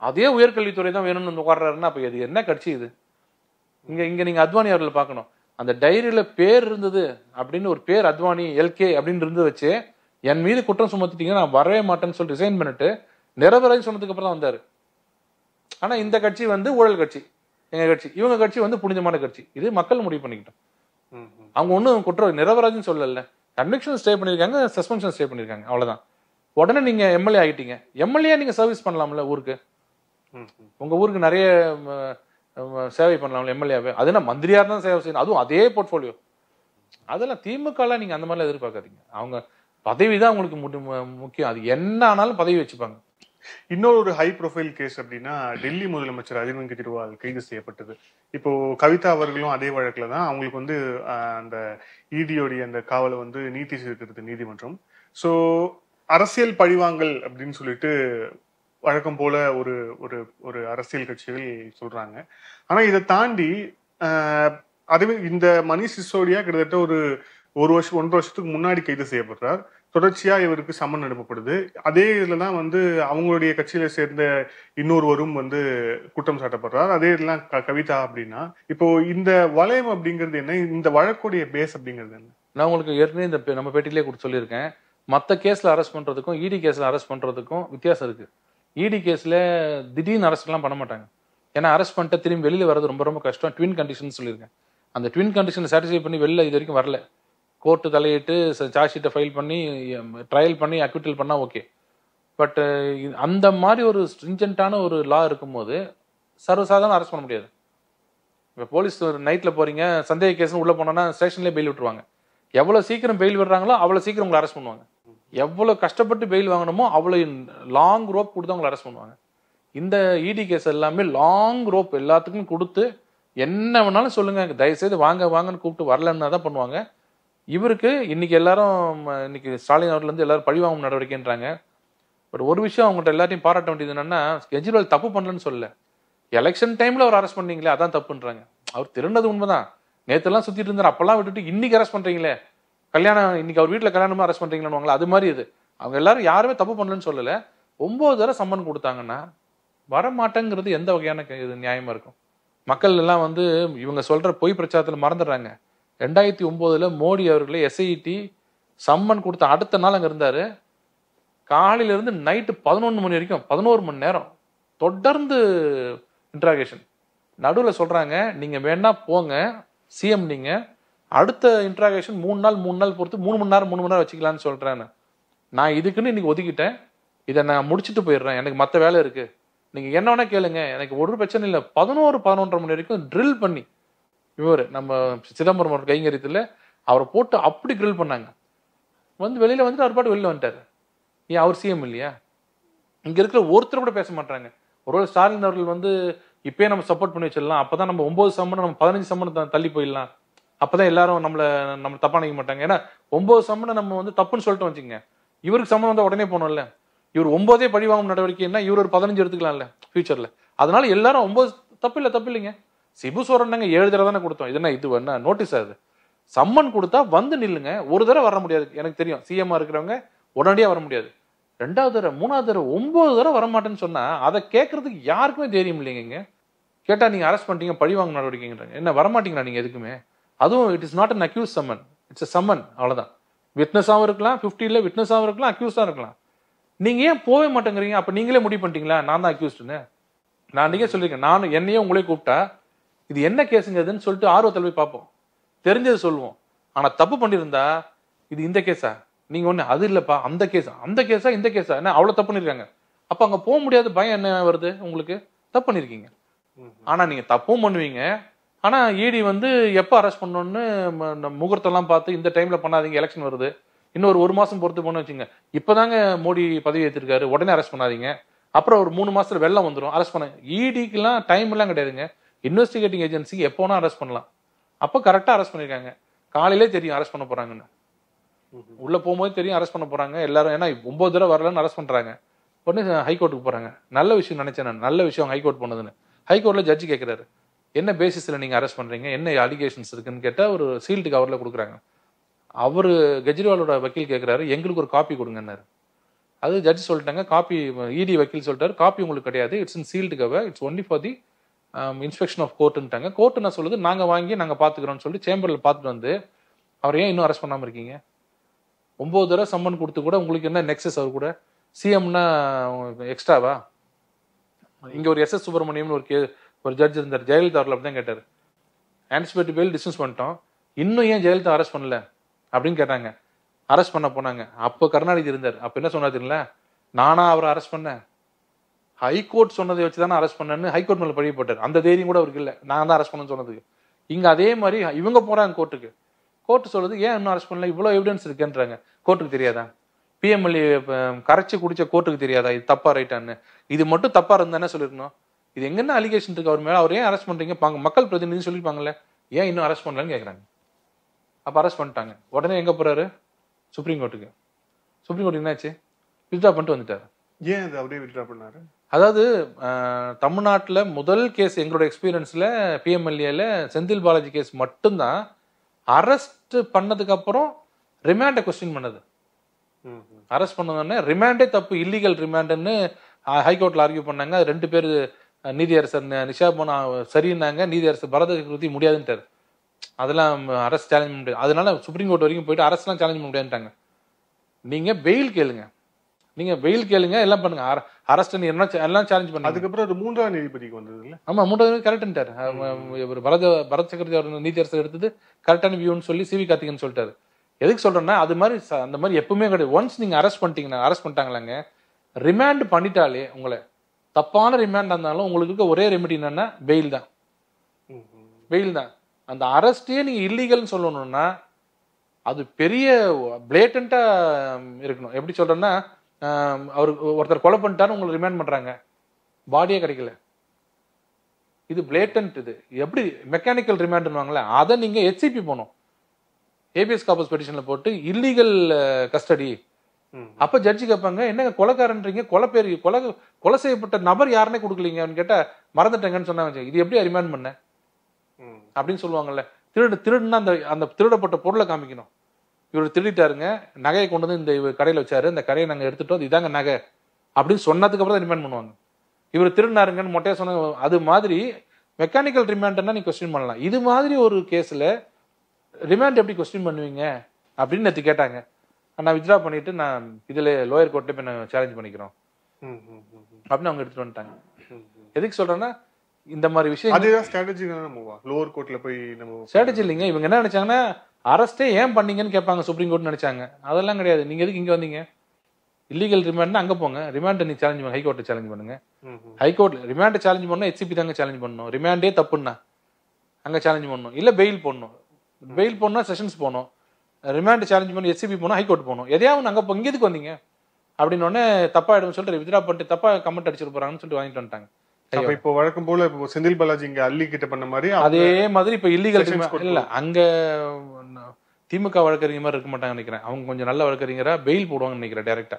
அதே உயர்கல்வித்துறை தான் வேணும்னு உட்காடுறாருன்னா அப்போ இது என்ன கட்சி இது? இங்கே இங்கே நீங்கள் அத்வானி அவர்களை பார்க்கணும். அந்த டைரியில் பேர் இருந்தது அப்படின்னு ஒரு பேர் அத்வானி எல்கே அப்படின்னு இருந்து வச்சு என் மீது குற்றம் சுமத்திட்டீங்க நான் வரவே மாட்டேன்னு சொல்லி ரிசைன் பண்ணிட்டு நிரபராஜ் சொன்னதுக்கு அப்புறம் தான் வந்தாரு. ஆனா இந்த கட்சி வந்து ஊழல் கட்சி எங்க கட்சி. இவங்க கட்சி வந்து புனிதமான கட்சி. இது மக்கள் முடிவு பண்ணிக்கிட்டோம். அவங்க ஒன்றும் குற்றம் நிரபராஜ்னு சொல்லல. கன்விக்ஷன் ஸ்டே பண்ணியிருக்காங்க சஸ்பென்ஷன் ஸ்டே பண்ணியிருக்காங்க. அவ்வளவுதான். உடனே நீங்க எம்எல்ஏ ஆகிட்டீங்க எம்எல்ஏ நீங்க சர்வீஸ் பண்ணலாம்ல ஊருக்கு? ம், ம். உங்க ஊருக்கு நிறைய சேவை பண்ணலாம்ல எம்எல்ஏவே அது என்ன மந்திரியா தான் சேவை செய்யணும்? அதுவும் அதே போர்ட்ஃபோலியோ அதெல்லாம் திமுகலாம் நீங்க அந்த மாதிரிலாம் எதிர்பார்க்காதீங்க. அவங்க பதவி தான் உங்களுக்கு முக்கியம். அது என்ன ஆனாலும் பதவி வச்சுப்பாங்க. இன்னொரு ஒரு ஹை ப்ரொஃபைல் கேஸ் அப்படின்னா டெல்லி முதலமைச்சர் அரவிந்த் கெஜ்ரிவால் கைது செய்யப்பட்டது. இப்போ கவிதா அவர்களும் அதே வழக்குல தான் அவங்களுக்கு வந்து அந்த இடியோடைய அந்த காவலை வந்து நீட்டி செய்திருக்கிறது நீதிமன்றம். ஸோ அரசியல் பழிவாங்கல் அப்படின்னு சொல்லிட்டு வழக்கம் போல ஒரு ஒரு ஒரு அரசியல் கட்சிகள் சொல்றாங்க. ஆனா இதை தாண்டி ஆஹ், அதுவே இந்த மணி சிசோடியா கிட்டத்தட்ட ஒரு ஒரு வருஷம் ஒன்றரை வருஷத்துக்கு முன்னாடி கைது செய்யப்படுறார். தொடர்ச்சியா இவருக்கு சம்மன் அனுப்பப்படுது. அதே இதுல தான் வந்து அவங்களுடைய கட்சியில சேர்ந்த இன்னொருவரும் வந்து குற்றம் சாட்டப்படுறார். அதே இதெல்லாம் க- கவிதா அப்படின்னா இப்போ இந்த வளையம் அப்படிங்கிறது என்ன? இந்த வழக்குடைய பேஸ் அப்படிங்கிறது என்ன? நான் உங்களுக்கு ஏற்கனவே இந்த நம்ம பேட்டிலே கொடுத்து சொல்லியிருக்கேன். மற்ற கேஸ்ல அரெஸ்ட் பண்றதுக்கும் இடி கேஸ்ல அரெஸ்ட் பண்றதுக்கும் வித்தியாசம் இருக்கு. இடி கேஸ்ல திடீர்னு அரெஸ்ட்லாம் பண்ண மாட்டாங்க. ஏன்னா அரெஸ்ட் பண்ணிட்டு திரும்பி வெளியில வர்றது ரொம்ப ரொம்ப கஷ்டம். ட்வின் கண்டிஷன் சொல்லியிருக்கேன். அந்த ட்வின் கண்டிஷன் சாட்டிஸ்ஃபை பண்ணி வெளில இது வரைக்கும் வரல. கோர்ட்டு தலையிட்டு சார்ஜ் ஷீட்டை ஃபைல் பண்ணி ட்ரையல் பண்ணி அக்விட்டல் பண்ணால் ஓகே பட் அந்த மாதிரி ஒரு ஸ்ட்ரிஞ்சன்ட்டான ஒரு லா இருக்கும்போது சர்வசாதாரணம் அரெஸ்ட் பண்ண முடியாது. இப்போ போலீஸ் ஒரு நைட்டில் போகிறீங்க சந்தேக கேஸ்னு உள்ளே போனோன்னா ஸ்டேஷன்லேயே பெயில் விட்டுருவாங்க. எவ்வளோ சீக்கிரம் பெயில் விடுறாங்களோ அவ்வளோ சீக்கிரம் உங்களை அரெஸ்ட் பண்ணுவாங்க. எவ்வளோ கஷ்டப்பட்டு பெயில் வாங்கணுமோ அவ்வளோ லாங் ரோப் கொடுத்து அவங்களை அரெஸ்ட் பண்ணுவாங்க. இந்த இடி கேஸ் எல்லாமே லாங் ரோப் எல்லாத்துக்கும் கொடுத்து என்ன வேணாலும் சொல்லுங்க. தயவுசெய்து வாங்க வாங்கன்னு கூப்பிட்டு வரலன்னா தான் பண்ணுவாங்க. இவருக்கு இன்னைக்கு எல்லாரும் இன்னைக்கு ஸ்டாலின் அவர்லேருந்து எல்லாரும் பழிவாங்கும் நடவடிக்கைன்றாங்க. பட் ஒரு விஷயம் அவங்கள்ட்ட எல்லாத்தையும் பாராட்ட வேண்டியது என்னன்னா கெஜ்ரிவால் தப்பு பண்ணலன்னு சொல்லல. எலெக்ஷன் டைம்ல அவர் அரெஸ்ட் பண்ணீங்களே அதான் தப்புன்றாங்க. அவர் திரண்டது உண்மைதான். நேத்தெல்லாம் சுத்திட்டு இருந்தார் அப்பெல்லாம் விட்டுட்டு இன்னைக்கு அரெஸ்ட் பண்றீங்களே. கல்யாணம் இன்னைக்கு அவர் வீட்டில் கல்யாணமா அரெஸ்ட் பண்றீங்களான்னு அது மாதிரி இது. அவங்க எல்லாரும் யாருமே தப்பு பண்ணலன்னு சொல்லல. ஒன்பது தடவை சம்மன் கொடுத்தாங்கன்னா வர மாட்டேங்கிறது எந்த வகையான இது நியாயமா இருக்கும்? மக்கள் எல்லாம் வந்து இவங்க சொல்ற பொய் பிரச்சாரத்தில் மறந்துடுறாங்க. ரெண்டாயிரத்தி ஒம்போதில் மோடி அவர்களே எஸ்ஐடி சம்மன் கொடுத்த அடுத்த நாள் அங்கே இருந்தார். காலையிலேருந்து நைட்டு பதினொன்று மணி வரைக்கும் பதினோரு மணி நேரம் தொடர்ந்து இன்ட்ராகேஷன் நடுவில் சொல்கிறாங்க நீங்கள் வேணா போங்க சிஎம் நீங்கள் அடுத்த இன்ட்ராகேஷன் மூணு நாள் மூணு நாள் பொறுத்து மூணு மணி நேரம் மூணு மணி நேரம் வச்சுக்கலாம்னு சொல்கிறேன் நான் இதுக்குன்னு இன்றைக்கி ஒதுக்கிட்டேன். இதை நான் முடிச்சுட்டு போயிடுறேன். எனக்கு மற்ற வேலை இருக்குது நீங்கள் என்ன வேணால் கேளுங்க. எனக்கு ஒரு பிரச்சனை இல்லை. பதினோரு பதினொன்றரை மணி வரைக்கும் ட்ரில் பண்ணி இவர் நம்ம சிதம்பரம் அவர் கைங்கரியத்தில் அவரை போட்டு அப்படி கிரில் பண்ணாங்க. வந்து வெளியில் வந்துட்டு அவர் பாட்டு வெளியில் வந்துட்டார். ஏன் அவர் சிஎம் இல்லையா? இங்கே இருக்கிற ஒருத்தர் கூட பேச மாட்டாங்க. ஒருவேளை ஸ்டாலின் அவர்கள் வந்து இப்பயே நம்ம சப்போர்ட் பண்ணி வச்சிடலாம். அப்போ தான் நம்ம ஒம்பது சம்மன் நம்ம பதினஞ்சு சம்மன் தள்ளி போயிடலாம். அப்போ தான் எல்லாரும் நம்மளை நம்ம தப்பாக நினைக்க மாட்டாங்க. ஏன்னா ஒம்பது சம்மனை நம்ம வந்து தப்புன்னு சொல்லிட்டு வச்சுங்க இவருக்கு சம்மன் வந்தால் உடனே போகணும்ல இவர் ஒம்போதே பழி வாங்கும் நடவடிக்கைன்னா இவர் ஒரு பதினஞ்சு எடுத்துக்கலாம்ல ஃபியூச்சரில் அதனால எல்லாரும் ஒம்பது தப்பு இல்லை தப்பு இல்லைங்க. சிபு சோரன் ஏழு தடவை தானே கொடுத்தோம். இது என்ன இது என்ன நோட்டீஸ் அது சம்மன் கொடுத்தா வந்து நில்லுங்க. ஒரு தடவை வர முடியாது. எனக்கு தெரியும். சிஎம்ஆ இருக்கிறவங்க உடனடியாக வர முடியாது. ரெண்டாவது தடவை மூணாவது தடவை ஒன்பது தடவை வர மாட்டேன்னு சொன்னால் அதை கேட்கறதுக்கு யாருக்குமே தெரியும் இல்லைங்க கேட்டால் நீங்கள் அரெஸ்ட் பண்ணிட்டீங்க பழி வாங்க நடவடிக்கைங்கிறாங்க என்ன வரமாட்டீங்களா நீங்கள் எதுக்குமே? அதுவும் it is not an accuse summon it's summon அவ்வளோதான் விட்னஸாகவும் இருக்கலாம் ஃபிஃப்டியில் விட்னஸாகவும் இருக்கலாம் அக்யூஸாக இருக்கலாம். நீங்கள் ஏன் போகவே மாட்டேங்கிறீங்க? அப்போ நீங்களே முடிவு பண்ணிட்டீங்களா? நான் தான் அக்யூஸ்டுன்னு நான் நீங்கள் சொல்லியிருக்கேன் நான் என்னையே உங்களே கூப்பிட்டா இது என்ன கேஸுங்க இதுன்னு சொல்லிட்டு ஆர்வத்தில் போய் பார்ப்போம். தெரிஞ்சது சொல்லுவோம். ஆனா தப்பு பண்ணியிருந்தா இது இந்த கேஸா நீங்க ஒண்ணு அது இல்லப்பா அந்த கேஸா அந்த கேஸா இந்த கேஸா என்ன அவ்வளவு தப்பு பண்ணிருக்காங்க. அப்ப அங்க போக முடியாத பயம் என்ன வருது உங்களுக்கு? தப்பு பண்ணிருக்கீங்க. ஆனா நீங்க தப்பும் பண்ணுவீங்க. ஆனா இடி வந்து எப்ப அரெஸ்ட் பண்ணணும்னு முகூர்த்தம்லாம் பார்த்து இந்த டைம்ல பண்ணாதீங்க எலெக்ஷன் வருது. இன்னொரு ஒரு மாசம் பொறுத்து பண்ண வச்சுங்க இப்பதாங்க மோடி பதவி ஏற்றிருக்காரு உடனே அரெஸ்ட் பண்ணாதீங்க. அப்புறம் ஒரு மூணு மாசத்துல வெள்ளம் வந்துடும் அரெஸ்ட் பண்ண இடிக்கெல்லாம் டைம் எல்லாம் கிடையாதுங்க. இன்வெஸ்டிகேட்டிங் ஏஜென்சி எப்போனா அரெஸ்ட் பண்ணலாம். அப்போ கரெக்டாக அரெஸ்ட் பண்ணியிருக்காங்க காலையிலே தெரியும் அரெஸ்ட் பண்ண போறாங்கன்னு. உள்ள போகும்போது தெரியும் அரெஸ்ட் பண்ண போறாங்க. எல்லாரும் ஏன்னா ஒன்பது தடவை வரலன்னு அரெஸ்ட் பண்றாங்க. உடனே ஹைகோர்ட்டுக்கு போறாங்க. நல்ல விஷயம் நினைச்சேன் நான். நல்ல விஷயம் ஹைகோர்ட் பண்ணதுன்னு ஹைகோர்ட்ல ஜட்ஜி கேட்கிறாரு என்ன பேசிஸ்ல நீங்க அரெஸ்ட் பண்றீங்க? என்ன அலிகேஷன்ஸ் இருக்குன்னு கேட்டால் ஒரு சீல்டு கவர்ல கொடுக்குறாங்க. அவரு கெஜ்ரிவாலோட வக்கீல் கேட்கிறாரு எங்களுக்கு ஒரு காப்பி கொடுங்கன்னாரு. அது ஜட்ஜ் சொல்லிட்டாங்க. காப்பி இடி வக்கீல் சொல்லிட்டாரு. காப்பி உங்களுக்கு கிடையாது. It's in sealed cover it's only for the inspection of கோர்ட்டுன்ட்டாங்க court என்ன சொல்லுது? நாங்கள் வாங்கி நாங்கள் பார்த்துக்குறோம்னு சொல்லி சேம்பரில் பார்த்துட்டு வந்து அவர் ஏன் இன்னும் அரெஸ்ட் பண்ணாமல் இருக்கீங்க? ஒம்பது தடவை சம்மன் கொடுத்து கூட உங்களுக்கு என்ன நெக்ஸஸ் அவர் கூட? சிஎம்னா எக்ஸ்ட்ராவா இங்கே ஒரு எஸ் எஸ் சுப்பிரமணியம்னு ஒரு கே ஒரு ஜட்ஜ் இருந்தார். ஜெயலலிதா அவர்கள் அப்படிதான் கேட்டார். ஆன்டிசிபேட் பெயில் டிஸ்மிஸ் பண்ணிட்டோம். இன்னும் ஏன் ஜெயலலிதா அரெஸ்ட் பண்ணல? அப்படின்னு கேட்டாங்க. அரெஸ்ட் பண்ண போனாங்க. அப்போ கருணாநிதி இருந்தார். அப்போ என்ன சொன்னார் தெரியல நானா அவரை அரெஸ்ட் பண்ணேன். ஹைகோர்ட் சொன்னதை வச்சு தானே அரெஸ்ட் பண்ணேன்னு ஹைகோர்ட் மேலே பழி போட்டார். அந்த தைரியம் கூட அவருக்கு இல்லை. நான் தான் அரெஸ்ட் பண்ண சொன்னதுக்கு இங்கே அதே மாதிரி இவங்க போகிறாங்க கோர்ட்டுக்கு கோர்ட் சொல்றது ஏன் இன்னும் அரெஸ்ட் பண்ணல? இவ்வளோ எவிடன்ஸ் இருக்குன்றாங்க. கோர்ட்டுக்கு தெரியாதா? பிஎம்எல்ஏ கரைச்சி குடிச்ச கோர்ட்டுக்கு தெரியாதா? இது தப்பா ரைட்டான்னு இது மட்டும் தப்பா இருந்தா என்ன சொல்லிருக்கணும்? இது எங்கன்னா அலிகேஷன் இருக்கு? அவர் மேல அவர் ஏன் அரெஸ்ட் பண்றீங்க? பாங்க மக்கள் பிரதிநிதி சொல்லியிருப்பாங்கல்ல ஏன் இன்னும் அரெஸ்ட் பண்ணலன்னு கேட்குறாங்க அப்போ அரெஸ்ட் பண்ணிட்டாங்க. உடனே எங்க போறாரு? சுப்ரீம் கோர்ட்டுக்கு சுப்ரீம் கோர்ட் என்னாச்சு? வித்ட்ரா பண்ணிட்டு வந்துட்டார். ஏன் அது அப்படியே வித்ட்ரா பண்ணாரு? அதாவது தமிழ்நாட்டுல முதல் கேஸ் எங்களோட எக்ஸ்பீரியன்ஸ்ல பிஎம்எல்ஏல செந்தில் பாலாஜி கேஸ் மட்டும்தான். அரெஸ்ட் பண்ணதுக்கு அப்புறம் ரிமாண்டை கொஸ்டின் பண்ணது. அரெஸ்ட் பண்ணதுன்னு ரிமாண்டே தப்பு இல்லீகல் ரிமாண்டுன்னு ஹைகோர்ட்ல ஆர்கியூ பண்ணாங்க. அது ரெண்டு பேர் நீதியரசர் நிஷா போனா சரின்னாங்க. நீதியரசர் பரத சக்கரவர்த்தி முடியாதுன்ட்டாரு. அதெல்லாம் அரசு சேலஞ்ச் பண்ண முடியாது. அதனால சுப்ரீம் கோர்ட் வரைக்கும் போயிட்டு அரசுலாம் சேலஞ்ச் பண்ண முடியாதுன்ட்டாங்க. நீங்க பெயில் கேளுங்க. நீங்க பெயில் கேளுங்க எல்லாம் பண்ணுங்க. அரஸ்ட் என்ன எல்லாம் சேலஞ்ச் பண்ணுங்க. அதுக்கப்புறம் அது மூன்றாம் நீதிபதிக்கு வந்தது இல்ல? ஆமா மூன்றாவது கரெக்டாரு இவர் பரத பரத் சக்கரவர்த்தி அவர் நீதியரசர் எடுத்தது கரெக்டான வியூன்னு சொல்லி சிவி கார்த்திகன் சொல்லிட்டாரு. எதுக்கு சொல்றேன்னா அது மாதிரி அந்த மாதிரி எப்பவுமே கிடையாது. ஒன்ஸ் நீங்க அரெஸ்ட் பண்ணிட்டீங்கன்னா அரெஸ்ட் பண்ணிட்டாங்களாங்க ரிமாண்ட் பண்ணிட்டாலே உங்களை தப்பான ரிமாண்ட் இருந்தாலும் உங்களுக்கு இருக்க ஒரே ரெமெடி என்னன்னா பெயில் தான். பெயில் தான். அந்த அரெஸ்டே நீங்க இல்லீகல்னு சொல்லணும்னா அது பெரிய பிளேட்டண்டா இருக்கணும். எப்படி சொல்றேன்னா அவர் ஒருத்தர் கொலை பண்ணிட்டாரு உங்களை ரிமாண்ட் பண்றாங்க. பாடியே கிடைக்கல. இது பிளேட்டன்ட் இது. எப்படி மெக்கானிக்கல் ரிமாண்ட்னுவாங்களே அதை நீங்க ஹெச்சிபி போகணும் ஏபிஎஸ் காப்பஸ் பெட்டிஷன்ல போட்டு இல்லீகல் கஸ்டடி. அப்ப ஜட்ஜி கேட்பாங்க என்னங்க கொலைக்காரன்றீங்க? கொலை பேர் கொலை கொலை செய்யப்பட்ட நபர் யாருன்னே கொடுக்கலீங்க? அப்படின்னு கேட்டா மறந்துட்டேங்கன்னு சொன்னாங்க இது எப்படி ரிமாண்ட் பண்ண. அப்படின்னு சொல்லுவாங்கல்ல. திருடு திருடுனா அந்த அந்த திருடப்பட்ட பொருளை காமிக்கணும். இவர் திருடிட்டாருங்க. நகையை கொண்டு வந்து இந்த கடையில வச்சாரு. இந்த கடையை நாங்க எடுத்துட்டோம். இது இதாங்க நகை. அப்படின்னு சொன்னதுக்கு அப்புறம் தான் ரிமாண்ட் பண்ணுவாங்க. இவர் திருடினாருங்கன்னு மொட்டையா சொன்ன அது மாதிரி மெக்கானிக்கல் ரிமாண்ட்னா நீ கொஸ்டின் பண்ணலாம். இது மாதிரி ஒரு கேஸ்ல ரிமாண்ட் எப்படி கொஸ்டின் பண்ணுவீங்க? அப்படின்னு நேற்று கேட்டாங்க. நான் வித்ரா பண்ணிட்டு நான் இதுல லோயர் கோர்ட்ல போய் நான் சேலஞ்ச் பண்ணிக்கிறோம். அப்படின்னு அவங்க எடுத்துட்டு வந்துட்டாங்க. எதுக்கு சொல்றேன்னா இந்த மாதிரி விஷயம் அதுதான் ஸ்ட்ராட்டஜி லோவர் கோர்ட்ல போய் நம்ம ஸ்ட்ராட்டஜி இல்லைங்க. இவங்க என்ன நினைச்சாங்கன்னா அரஸ்டே ஏன் பண்ணீங்கன்னு கேட்பாங்க சுப்ரீம் கோர்ட் நினைச்சாங்க. அதெல்லாம் கிடையாது. நீங்க எதுக்கு இங்க வந்தீங்க? இல்லீகல் ரிமாண்ட்னா அங்க போங்க. ரிமாண்ட் நீ சேலஞ்ச் பண்ணுங்க. ஹைகோர்ட்டை சேலஞ்ச் பண்ணுங்க. ஹைகோர்ட்ல ரிமாண்டை சேலஞ்ச் பண்ணணும் ஹெச்சிபி தாங்க சேலஞ்ச் பண்ணணும் ரிமாண்டே தப்புன்னா அங்க சேலஞ்ச் பண்ணணும் இல்ல பெயில் போடணும். பெயில் போடணும்னா செஷன்ஸ் போகணும் ரிமாண்ட் சேலஞ்ச் பண்ணி ஹெச்சிபி போகணும் ஹைகோர்ட் போகணும். எதையாவது அங்க இங்க எதுக்கு வந்தீங்க? அப்படின்னு உடனே தப்பாயிடும் சொல்லிட்டு வித்ரா பண்ணிட்டு தப்பா கமெண்ட் அடிச்சிட்டு போறாங்கன்னு சொல்லிட்டு வாங்கிட்டு வந்துட்டாங்க. அப்ப இப்போ வழக்கம் போல இப்போ செந்தில் பாலாஜி இங்க அள்ளி கிட்ட பண்ண மாதிரி அதே மாதிரி இப்ப இல்லீகல். இல்ல அங்க திமுக வழக்கறிஞர் மாதிரி இருக்க மாட்டாங்க நினைக்கிறேன். அவங்க கொஞ்சம் நல்ல வழக்கறிஞரா பெயில் போடுவாங்கன்னு நினைக்கிறேன் டைரக்டா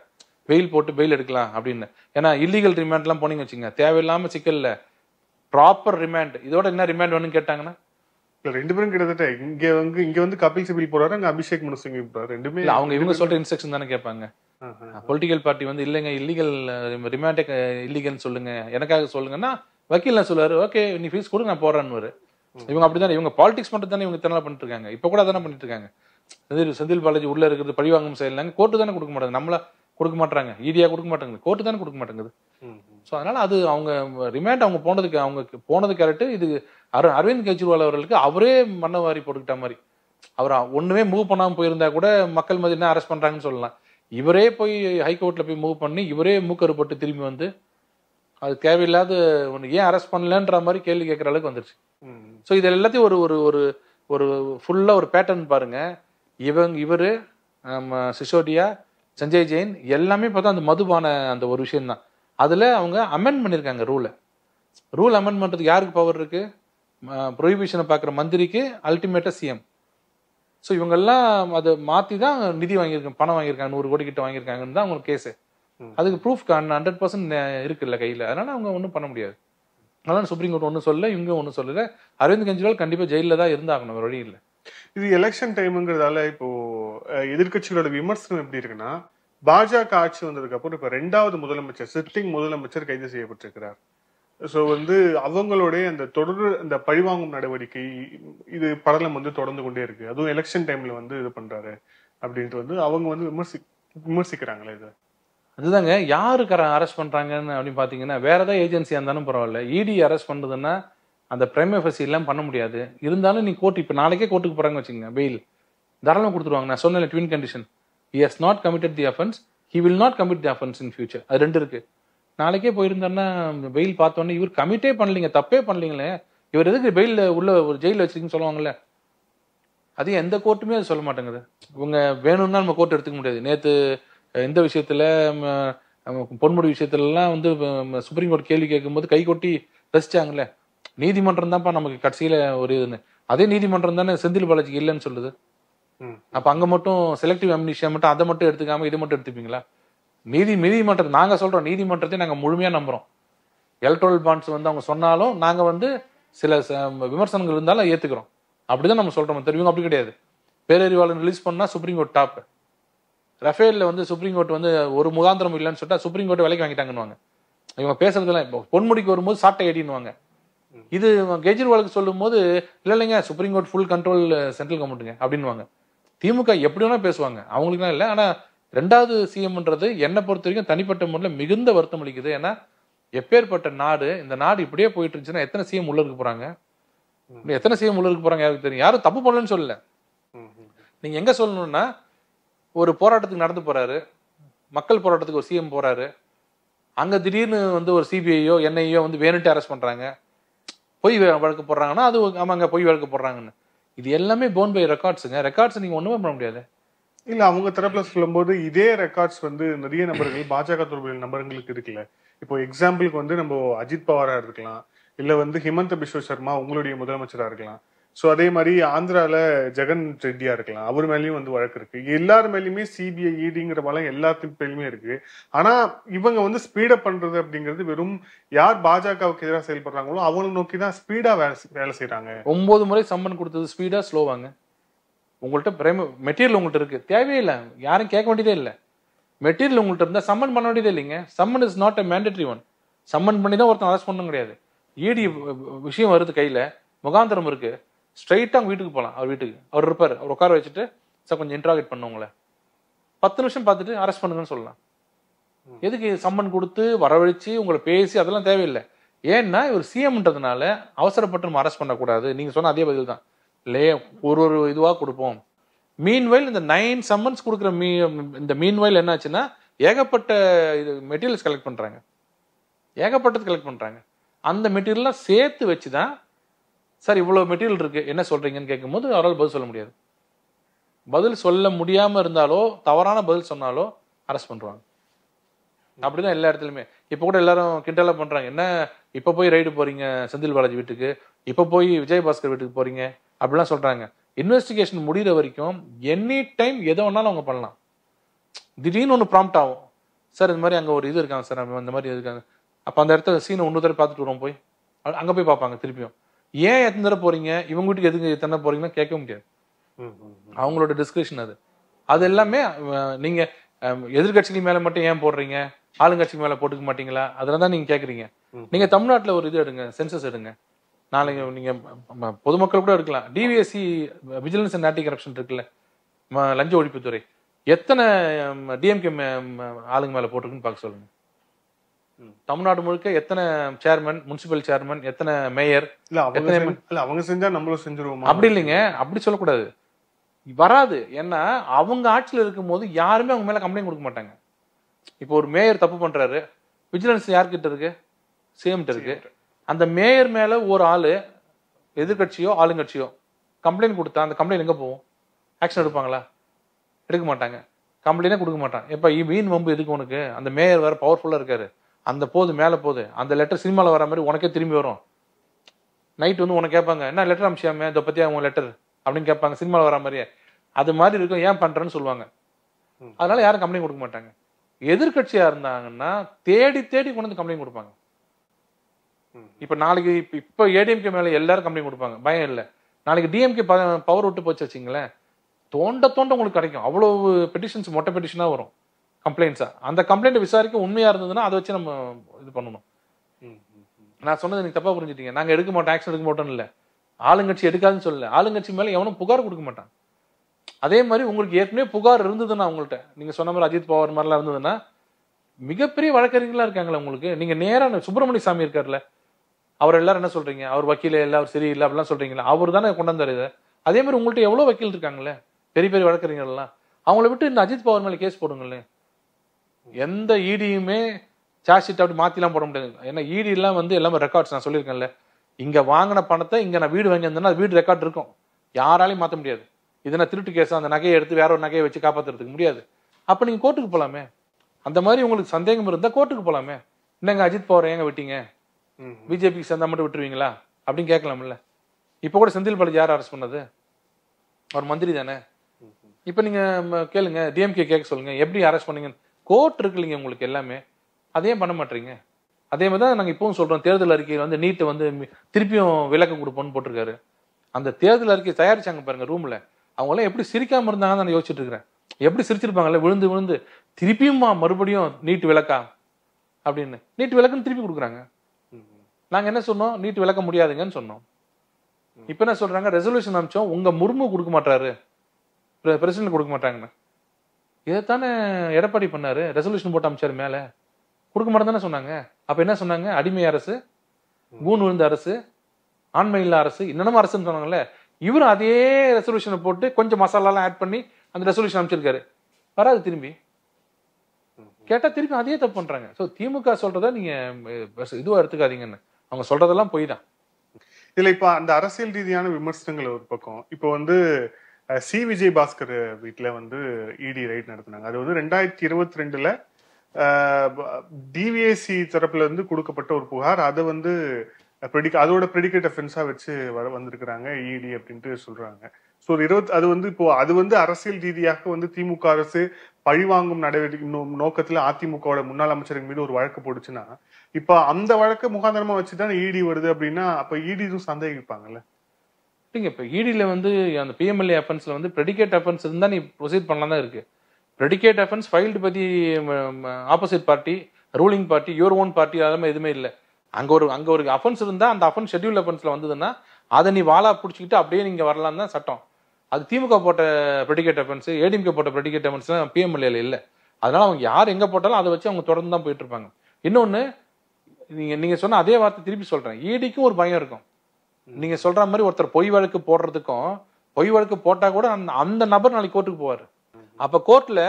பெயில் போட்டு பெயில் எடுக்கலாம் அப்படின்னு. ஏன்னா இல்லீகல் ரிமாண்ட்லாம் போனீங்க வச்சுங்க தேவையில்லாம சிக்கல்ல. ப்ராப்பர் ரிமாண்ட் இதோட என்ன ரிமாண்ட் வேணும்னு கேட்டாங்கன்னா? இல்ல, ரெண்டு பேரும் கிட்டத்தட்ட இங்க வந்து இங்க வந்து கபில் சிபில் போறாரு அங்க அபிஷேக் மனு சிங் போறாரு. ரெண்டுமே அவங்க இவங்க சொல்ற இன்ஸ்ட்ரக்ஷன் தானே கேட்பாங்க. பொலிட்டிக்கல் பார்ட்டி வந்து இல்லைங்க இல்லீகல் ரிமாண்டே இல்லீகல்னு சொல்லுங்க. எனக்காக சொல்லுங்கன்னா வக்கீல் சொல்லுவாரு ஓகே நீ ஃபீஸ் கொடு நான் போறேன்னு இவங்க அப்படிதானே இவங்க பாலிடிக்ஸ் மட்டும் தானே இவங்க நாள் பண்ணிட்டு இருக்காங்க இப்ப கூட அதானே பண்ணிட்டு இருக்காங்க செந்தில் செந்தில் பாலாஜி உள்ள இருக்கிறது பழிவாங்கும் செயலாங்க கோர்ட்டு தானே கொடுக்க மாட்டாங்க நம்மள கொடுக்க மாட்டாங்க ஈடியா கொடுக்க மாட்டாங்க கோர்ட்டு தானே கொடுக்க மாட்டேங்குது. ஸோ அதனால அது அவங்க ரிமாண்ட் அவங்க போனதுக்கு அவங்க போனது கரெக்ட் இது அர அரவிந்த் கெஜ்ரிவால் அவர்களுக்கு அவரே மண்ணை வாரி போட்டுக்கிட்ட மாதிரி. அவர் ஒண்ணுமே மூவ் பண்ணாம போயிருந்தா கூட மக்கள் மதி என்ன அரெஸ்ட் பண்றாங்கன்னு சொல்லலாம். இவரே போய் ஹைகோர்ட்ல போய் மூவ் பண்ணி இவரே மூக்கறுப்பட்டு திரும்பி வந்து அது தேவையில்லாத ஒன்று ஏன் அரெஸ்ட் பண்ணலன்ற மாதிரி கேள்வி கேட்குற அளவுக்கு வந்துருச்சு. ஸோ இது எல்லாத்தையும் ஒரு ஒரு ஒரு ஒரு ஃபுல்லாக ஒரு பேட்டர்ன் பாருங்க. இவங்க இவர் சிசோடியா சஞ்சய் ஜெயின் எல்லாமே பார்த்தா அந்த மதுபான அந்த ஒரு விஷயம்தான். அதில் அவங்க அமெண்ட் பண்ணியிருக்காங்க ரூலை ரூல் அமெண்ட் பண்ணுறதுக்கு யாருக்கு பவர் இருக்கு? ப்ரொஹிபிஷனை பார்க்குற மந்திரிக்கு அல்டிமேட்டாக சிஎம் ஸோ இவங்கெல்லாம் அதை மாற்றி தான் நிதி வாங்கியிருக்காங்க பணம் வாங்கியிருக்காங்க நூறு கோடி கிட்ட வாங்கியிருக்காங்கன்னு தான் அவங்களுக்கு கேஸு. அதுக்கு ப்ரூஃப் ஹண்ட்ரட் பர்சன்ட் இருக்குல்ல கையில். அதனால அவங்க ஒன்றும் பண்ண முடியாது. அதனால சுப்ரீம் கோர்ட் ஒன்றும் சொல்லல இவங்க ஒன்றும் சொல்லல. அரவிந்த் கெஜ்ரிவால் கண்டிப்பாக ஜெயிலில் தான் இருந்தாகணும் வழி இல்லை. இது எலெக்ஷன் டைம்ங்கிறதால இப்போ அஹ், எதிர்க்கட்சிகளோட விமர்சனம் எப்படி இருக்குன்னா பாஜக ஆட்சி வந்ததுக்கு அப்புறம் இப்ப ரெண்டாவது முதலமைச்சர் சிட்டிங் முதலமைச்சர் கைது செய்யப்பட்டிருக்கிறார். ஸோ வந்து அவங்களுடைய அந்த தொடர் அந்த பழிவாங்கும் நடவடிக்கை இது படலம் வந்து தொடர்ந்து கொண்டே இருக்கு. அதுவும் எலெக்ஷன் டைம்ல வந்து இது பண்றாரு. அப்படின்ட்டு வந்து அவங்க வந்து விமர்சி விமர்சிக்கிறாங்களே இதை. அதுதாங்க யாருக்கு அரெஸ்ட் பண்றாங்கன்னு அப்படின்னு பார்த்தீங்கன்னா வேற ஏதாவது ஏஜென்சியாக இருந்தாலும் பரவாயில்ல. இடி அரெஸ்ட் பண்ணுறதுன்னா அந்த பிரைம் எஃபசி எல்லாம் பண்ண முடியாது. இருந்தாலும் நீ கோர்ட் இப்போ நாளைக்கே கோர்ட்டுக்கு போறாங்க வச்சுங்க பெயில் தாராளமாக கொடுத்துருவாங்க. நான் சொன்ன twin condition he has not committed the offence he will not commit the offence in future அது ரெண்டு இருக்கு. நாளைக்கே போயிருந்தாருன்னா பெயில் பார்த்தோன்னே இவர் கமிட்டே பண்ணலீங்க தப்பே பண்ணலீங்களே. இவர் எதுக்கு பெயில் உள்ள ஒரு ஜெயிலில் வச்சிருக்கீங்கன்னு சொல்லுவாங்கல்ல. அது எந்த கோர்ட்டுமே அது சொல்ல மாட்டேங்குது. இவங்க வேணும்னா நம்ம கோர்ட் எடுத்துக்க முடியாது. நேத்து அஹ், இந்த விஷயத்துல பொன்முடி விஷயத்துல எல்லாம் வந்து சுப்ரீம் கோர்ட் கேள்வி கேட்கும்போது கை கொட்டி ரசிச்சாங்கல்ல. நீதிமன்றம் தான்ப்பா நமக்கு கடைசியில ஒரு இதுன்னு. அதே நீதிமன்றம் தானே செந்தில் பாலாஜிக்கு இல்லைன்னு சொல்லுது. அப்ப அங்க மட்டும் செலக்டிவ் அம்னிஷியா மட்டும் அதை மட்டும் எடுத்துக்காம இது மட்டும் எடுத்துப்பீங்களா? நீதி நீதிமன்றம் நாங்கள் சொல்கிறோம் நீதிமன்றத்தை நாங்கள் முழுமையாக நம்புறோம். எலக்ட்ரல் பாண்ட்ஸ் வந்து அவங்க சொன்னாலும் நாங்கள் வந்து சில ச- விமர்சனங்கள் இருந்தாலும் ஏத்துக்கிறோம். அப்படிதான் நம்ம சொல்கிறோம் தெரியும் அப்படி கிடையாது. பேரறிவாளன் ரிலீஸ் பண்ணால் சுப்ரீம் கோர்ட் டாப்பு. ரஃபேலில் வந்து சுப்ரீம் கோர்ட் வந்து ஒரு முகாந்திரம் இல்லைன்னு சொல்லிட்டா சுப்ரீம் கோர்ட் விலைக்கு வாங்கிட்டாங்கன்னு இவங்க பேசுறதுலாம் இப்போ பொன்முடிக்கு வரும்போது சாட்டை ஏடினுவாங்க இது கெஜ்ரிவாலுக்கு சொல்லும் போது இல்லை இல்லைங்க supreme court full control central கவர்மெண்ட்டுங்க அப்படின்னுவாங்க. திமுக எப்படி வேணா பேசுவாங்க. அவங்களுக்குலாம் இல்லை. ஆனால் ரெண்டாவது சிஎம்ன்றது என்னை பொறுத்த வரைக்கும் தனிப்பட்ட முறையில் மிகுந்த வருத்தம் அளிக்குது. ஏன்னா எப்பேற்பட்ட நாடு இந்த நாடு இப்படியே போயிட்டு இருந்துச்சுன்னா எத்தனை சிஎம் உள்ள இருக்க போறாங்க? எத்தனை சிஎம் உள்ள இருக்க போறாங்க யாருக்கு தெரியும்? யாரும் தப்பு பண்ணலன்னு சொல்லல. நீங்க எங்க சொல்லணும்னா ஒரு போராட்டத்துக்கு நடந்து போறாரு. மக்கள் போராட்டத்துக்கு ஒரு சிஎம் போறாரு. அங்க திடீர்னு வந்து ஒரு சிபிஐயோ என்ஐயோ வந்து வேணுட்டு அரெஸ்ட் பண்றாங்க. பொய் வழக்கு போடுறாங்கன்னா அது ஆமாங்க பொய் வழக்கு போடுறாங்கன்னு. இது எல்லாமே போன் பை ரெக்கார்ட்ஸுங்க ரெக்கார்ட்ஸ் நீங்க ஒண்ணுமே பண்ண முடியாது. இல்ல அவங்க தரப்புல சொல்லும்போது இதே ரெக்கார்ட்ஸ் வந்து நிறைய நபர்கள் பாஜக தொடர்புடைய நபர்களுக்கு இருக்குல்ல. இப்போ எக்ஸாம்பிளுக்கு வந்து நம்ம அஜித் பவாரா இருக்கலாம் இல்ல வந்து ஹிமந்த பிஸ்வ சர்மா உங்களுடைய முதலமைச்சரா இருக்கலாம். சோ அதே மாதிரி ஆந்திரால ஜெகன் ரெட்டியா இருக்கலாம். அவர் மேலயும் வந்து வழக்கு இருக்கு. எல்லார் மேலயுமே சிபிஐ இடிங்கிற e பலம் எல்லாத்துக்கு மேலயுமே இருக்கு. ஆனா இவங்க வந்து ஸ்பீடப் பண்றது அப்படிங்கிறது வெறும் யார் பாஜகவுக்கு எதிராக செயல்படுறாங்களோ அவங்களை நோக்கி தான் ஸ்பீடா வேலை வேலை செய்யறாங்க ஒன்பது முறை சம்மன் கொடுத்தது ஸ்பீடா ஸ்லோவாங்க உங்கள்கிட்ட பிரேம மெட்டீரியல் உங்கள்கிட்ட இருக்கு. தேவையே இல்லை. யாரும் கேட்க வேண்டியதே இல்லை. மெட்டீரியல் உங்கள்கிட்ட இருந்தா சம்மன் பண்ண வேண்டியதே இல்லைங்க. Summon is not a mandatory one summon பண்ணி தான் ஒருத்தன் அரெஸ்ட் பண்ணணும் கிடையாது. இடி விஷயம் வருது கையில. முகாந்திரம் இருக்கு. ஸ்ட்ரைட்டா அவங்க வீட்டுக்கு போகலாம் அவர் வீட்டுக்கு. அவர் இருப்பார். அவர் உட்கார வச்சுட்டு சார் கொஞ்சம் இன்ட்ராகேட் பண்ண உங்களை. பத்து நிமிஷம் பார்த்துட்டு அரெஸ்ட் பண்ணுங்கன்னு சொல்லலாம். எதுக்கு சம்மன் கொடுத்து வரவழைச்சு உங்களை பேசி அதெல்லாம் தேவையில்லை. ஏன்னா இவர் சிஎம்ன்றதுனால அவசரப்பட்டு நம்ம அரெஸ்ட் பண்ணக்கூடாது. நீங்க சொன்ன அதே பதில் தான் லே ஒரு ஒரு இதுவாக கொடுப்போம். மீன்வைல் இந்த நைன் சம்மன்ஸ் கொடுக்குற மீ இந்த மீன்வைல் என்னாச்சுன்னா ஏகப்பட்ட இது மெட்டீரியல்ஸ் கலெக்ட் பண்ணுறாங்க ஏகப்பட்டது கலெக்ட் பண்ணுறாங்க அந்த மெட்டீரியல்லாம் சேர்த்து வச்சு தான் சார் இவ்வளோ மெட்டீரியல் இருக்குது என்ன சொல்கிறீங்கன்னு கேட்கும்போது அவரால் பதில் சொல்ல முடியாது. பதில் சொல்ல முடியாமல் இருந்தாலோ தவறான பதில் சொன்னாலோ அரெஸ்ட் பண்றாங்க அப்படிதான் எல்லா இடத்துலையுமே. இப்போ கூட எல்லாரும் கிண்டலாக பண்ணுறாங்க என்ன இப்போ போய் ரைடு போகிறீங்க செந்தில் பாலாஜி வீட்டுக்கு? இப்போ போய் விஜயபாஸ்கர் வீட்டுக்கு போகிறீங்க அப்படிலாம் சொல்றாங்க. இன்வெஸ்டிகேஷன் முடியிற வரைக்கும் எனி டைம் எதை வேணாலும் அவங்க பண்ணலாம். திடீர்னு ஒன்று ப்ராம்ப்ட் ஆகும். சார் இந்த மாதிரி அங்கே ஒரு இது இருக்காங்க சார் இந்த மாதிரி இருக்காங்க. அப்போ அந்த இடத்துல சீனை ஒன்று தடவை பார்த்துட்டு வருவோம் போய். அங்க போய் பார்ப்பாங்க திருப்பியும். ஏன் எத்தனை தடவை போறீங்க? இவங்க வீட்டுக்கு எதுக்கு எத்தனை போறீங்கன்னு கேட்க முடியாது. அவங்களோட டிஸ்கஷன் அது. அது எல்லாமே அஹ், நீங்க அஹ், எதிர்க்கட்சிகள் மேல மட்டும் ஏன் போடுறீங்க? ஆளுங்கட்சி மேல போட்டுக்க மாட்டீங்களா? அதெல்லாம் தான் நீங்க கேக்குறீங்க. ம். நீங்க தமிழ்நாட்டுல ஒரு இது எடுங்க சென்சஸ் எடுங்க. நாளைக்கு நீங்க ம- பொதுமக்கள் கூட எடுக்கலாம் டிவிஎஸ்சி விஜிலன்ஸ் அண்ட் ஆன்டி கரப்ஷன் இருக்குல்ல? லஞ்ச ஒழிப்புத்துறை. எத்தனை டிஎம்கே ஆளுங்க மேல போட்டிருக்குன்னு பார்க்க சொல்லுங்க. தமிழ்நாடு முழுக்க எத்தனை சேர்மன் முனிசிபல் சேர்மன் எத்தனை மேயர் இல்ல அவங்க செஞ்ச- நம்மளும் செஞ்சிருவோமா? அப்படி இல்லைங்க. அப்படி சொல்லக்கூடாது. வராது. ஏன்னா அவங்க ஆட்சியில் இருக்கும்போது யாருமே அவங்க மேல கம்ப்ளைண்ட் கொடுக்க மாட்டாங்க. இப்போ ஒரு மேயர் தப்பு பண்றாரு. விஜிலன்ஸ் யார்கிட்ட இருக்கு? சிஎம்கிட்ட இருக்கு. அந்த மேயர் மேல ஒரு ஆளு எதிர்க்கட்சியோ ஆளுங்கட்சியோ கம்ப்ளைண்ட் கொடுத்தா அந்த கம்ப்ளைண்ட் எங்க போகும்? ஆக்ஷன் எடுப்பாங்களா? எடுக்க மாட்டாங்க. கம்ப்ளைண்டே கொடுக்க மாட்டான். எப்ப இ- வீண் வம்பு எதுக்கு உனக்கு? அந்த மேயர் வேற பவர்ஃபுல்லா இருக்காரு. அந்த போது மேல போகுது அந்த லெட்டர் சினிமால வர மாதிரி உனக்கே திரும்பி வரும். நைட் வந்து உனக்கு கேட்பாங்க என்ன லெட்டர் அமிச்சாமே இதை பத்தி அவங்க லெட்டர் அப்படின்னு கேட்பாங்க சினிமாவில் வர மாதிரியே. அது மாதிரி இருக்கும் ஏன் பண்றேன்னு சொல்லுவாங்க. அதனால யாரும் கம்ப்ளைண்ட் கொடுக்க மாட்டாங்க. எதிர்க்கட்சியா இருந்தாங்கன்னா தேடி தேடி கொண்டு வந்து கம்ப்ளைண்ட் கொடுப்பாங்க. இப்ப நாளைக்கு இப்ப- ஏடிஎம்கே மேல எல்லாரும் கம்ப்ளைண்ட் கொடுப்பாங்க. பயம் இல்ல. நாளைக்கு டிஎம்கே பவர் விட்டு போச்சு வச்சுங்களேன் தோண்ட தோண்ட உங்களுக்கு கிடைக்கும். அவ்வளவு பெட்டிஷன்ஸ் மொட்டை பெட்டிஷனா வரும். கம்ப்ளைண்ட்ஸா அந்த கம்ப்ளைண்ட் விசாரிக்க உண்மையா இருந்ததுன்னா அதை வச்சு நம்ம இது பண்ணணும். நான் சொன்னது நீங்க தப்பா புரிஞ்சுட்டீங்க. நாங்க எடுக்க மாட்டோம் ஆக்ஷன் எடுக்க மாட்டோம் இல்ல. ஆளுங்கட்சி எடுக்காதுன்னு சொல்லல. ஆளுங்கட்சி மேல எவனும் புகார் கொடுக்க மாட்டான். அதே மாதிரி உங்களுக்கு ஏற்கனவே புகார் இருந்ததுன்னா உங்கள்ட்ட. நீங்க சொன்ன மாதிரி அஜித் பவார் மாதிரிலாம் இருந்ததுன்னா மிகப்பெரிய வழக்கறிஞர்களா இருக்காங்களா உங்களுக்கு. நீங்க நேரா சுப்பிரமணிய சாமி இருக்காருல்ல அவர் எல்லாரும் என்ன சொல்றீங்க? அவர் வக்கீல இல்லை அவர் சரியில்லை அப்படிலாம் சொல்றீங்களா? அவர் தானே கொண்டு வந்தார் இதை. அதே மாதிரி உங்கள்கிட்ட எவ்வளோ வக்கீல் இருக்காங்களே? பெரிய பெரிய வழக்கறிஞர்கள்லாம். அவங்கள விட்டு இந்த அஜித் பவர் மேலே கேஸ் போடுங்களே. எந்த ஈடியுமே சார்ஜ் ஷீட் அப்படி மாற்றிலாம் போட முடியாது. ஏன்னா இடிலாம் வந்து எல்லாமே ரெக்கார்ட்ஸ் நான் சொல்லியிருக்கேன்ல. இங்கே வாங்கின பணத்தை இங்கே நான் வீடு வாங்கியிருந்தேன்னா அது வீடு ரெக்கார்ட் இருக்கும். யாராலையும் மாற்ற முடியாது. இது நான் திருட்டு கேஸ் அந்த நகையை எடுத்து வேற ஒரு நகையை வச்சு காப்பாத்துறதுக்கு முடியாது. அப்போ நீங்கள் கோர்ட்டுக்கு போகலாமே அந்த மாதிரி உங்களுக்கு சந்தேகம் இருந்தால் கோர்ட்டுக்கு போகலாமே என்னங்க அஜித் பவர் ஏங்க விட்டீங்க? பிஜேபிக்கு சேர்ந்தா மட்டும் விட்டுருவீங்களா? அப்படின்னு கேட்கலாம்ல. இப்ப கூட செந்தில் பாலாஜி யார் அரெஸ்ட் பண்ணது? அவர் மந்திரி தானே. இப்ப நீங்க ம, கேளுங்க டிஎம்கே கேட்க சொல்லுங்க. எப்படி அரெஸ்ட் பண்ணீங்க கோர்ட் இருக்கு இல்லைங்க உங்களுக்கு எல்லாமே. அதையும் பண்ண மாட்டீங்க. அதே மாதிரி தான் நாங்க இப்பவும் சொல்றோம் தேர்தல் அறிக்கையில் வந்து நீட்டை வந்து திருப்பியும் விலக்கு கொடுப்போம்னு போட்டிருக்காரு. அந்த தேர்தல் அறிக்கை தயாரிச்சாங்க பாருங்க ரூம்ல அவங்க எல்லாம் எப்படி சிரிக்காம இருந்தாங்கன்னு நான் யோசிச்சுட்டு இருக்கிறேன். எப்படி சிரிச்சிருப்பாங்கல்ல விழுந்து விழுந்து திருப்பியுமா மறுபடியும் நீட் விளக்கா? அப்படின்னு. நீட் விளக்குன்னு திருப்பி கொடுக்குறாங்க. ம், ம். நாங்க என்ன சொன்னோம்? நீட் விளக்க முடியாதுங்கன்னு சொன்னோம். இப்ப என்ன சொல்றாங்க? ரெசல்யூஷன் அமிச்சோம் உங்க முர்மு கொடுக்க மாட்டாரு. பிரசிடென்ட் கொடுக்க மாட்டாங்கன்னு. இதைத்தானே எடப்பாடி பண்ணாரு? ரெசல்யூஷன் போட்டு அமிச்சாரு மேல. கொடுக்க மாட்டேன் தானே சொன்னாங்க. அப்ப என்ன சொன்னாங்க? அடிமை அரசு கூன் விழுந்த அரசு ஆண்மை இல்ல அரசு என்னென்னமோ அரசுன்னு சொன்னாங்கல்ல. இவரும் அதே ரெசல்யூஷனை போட்டு கொஞ்சம் மசாலாலாம் ஆட் பண்ணி அந்த ரெசல்யூஷன் அமைச்சிருக்காரு வராது திரும்பி. கேட்டா திருப்பி அதே தப்பு பண்றாங்க. சோ திமுக சொல்றத நீங்க அஹ், இதுவா எடுத்துக்காதீங்கன்னு. அவங்க சொல்றதெல்லாம் பொய் தான். இதுல இப்ப அந்த அரசியல் ரீதியான விமர்சனங்கள் ஒரு பக்கம். இப்போ வந்து சி. விஜய் பாஸ்கர் வீட்டில் வந்து இடி ரைட் நடத்தினாங்க. அது வந்து ரெண்டாயிரத்தி இருபத்தி ரெண்டுல டிவிஎஸ்சி தரப்புல இருந்து கொடுக்கப்பட்ட ஒரு புகார். அதை வந்து ப்ரெடிக் அதோட ப்ரெடிகேட் அஃபென்ஸா வச்சு வர வந்திருக்கிறாங்க இடி அப்படின்ட்டு சொல்றாங்க. ஸோ இருபத்தி அது வந்து இப்போ அது வந்து அரசியல் ரீதியாக வந்து திமுக அரசு பழிவாங்கும் நடவடிக்கை நோ- அதிமுகவோட முன்னாள் அமைச்சர்கள் மீது ஒரு வழக்கு போடுச்சுன்னா இப்ப அந்த வழக்கு முகாந்திரமா வச்சுதான் இடி வருது அப்படின்னா அப்ப இடி சந்தேகிப்பாங்கல்ல? இல்லைங்க இப்போ இடியில் வந்து அந்த பிஎம்எல்ஏ அஃபென்ஸில் வந்து ப்ரெடிகேட் அஃபென்ஸ் இருந்தால் நீ ப்ரொசீட் பண்ணலாம் தான் இருக்கு. ப்ரெடிகேட் அஃபென்ஸ் ஃபைல்டு பற்றி opposite party ruling party your own party அதெல்லாம் எதுவுமே இல்லை. அங்கே ஒரு அங்கே ஒரு அஃபென்ஸ் இருந்தால் அந்த அஃபென்ஸ் ஷெட்யூல் அஃபென்ஸில் வந்ததுன்னா அதை நீ வாழா பிடிச்சிக்கிட்டு அப்படியே நீங்கள் வரலாம் தான் சட்டம். அது திமுக போட்ட ப்ரெடிகேட் அஃபென்ஸ் ஏடிஎம்கே போட்ட ப்ரெடிகேட் அஃபென்ஸ் பிஎம்எல்ஏல இல்லை. அதனால அவங்க யார் எங்கே போட்டாலும் அதை வச்சு அவங்க தொடர்ந்து தான் போயிட்டு இருப்பாங்க. இன்னொன்று நீங்கள் நீங்கள் சொன்ன அதே வார்த்தை திருப்பி சொல்கிறேன் ஈடிக்கும் ஒரு பயம் இருக்கும். நீங்கள் சொல்கிற மாதிரி ஒருத்தர் பொய் வழக்கு போடுறதுக்கும் பொய் வழக்கு போட்டால் கூட அந்த அந்த நபர் நாளைக்கு கோர்ட்டுக்கு போவார். அப்போ கோர்ட்டில்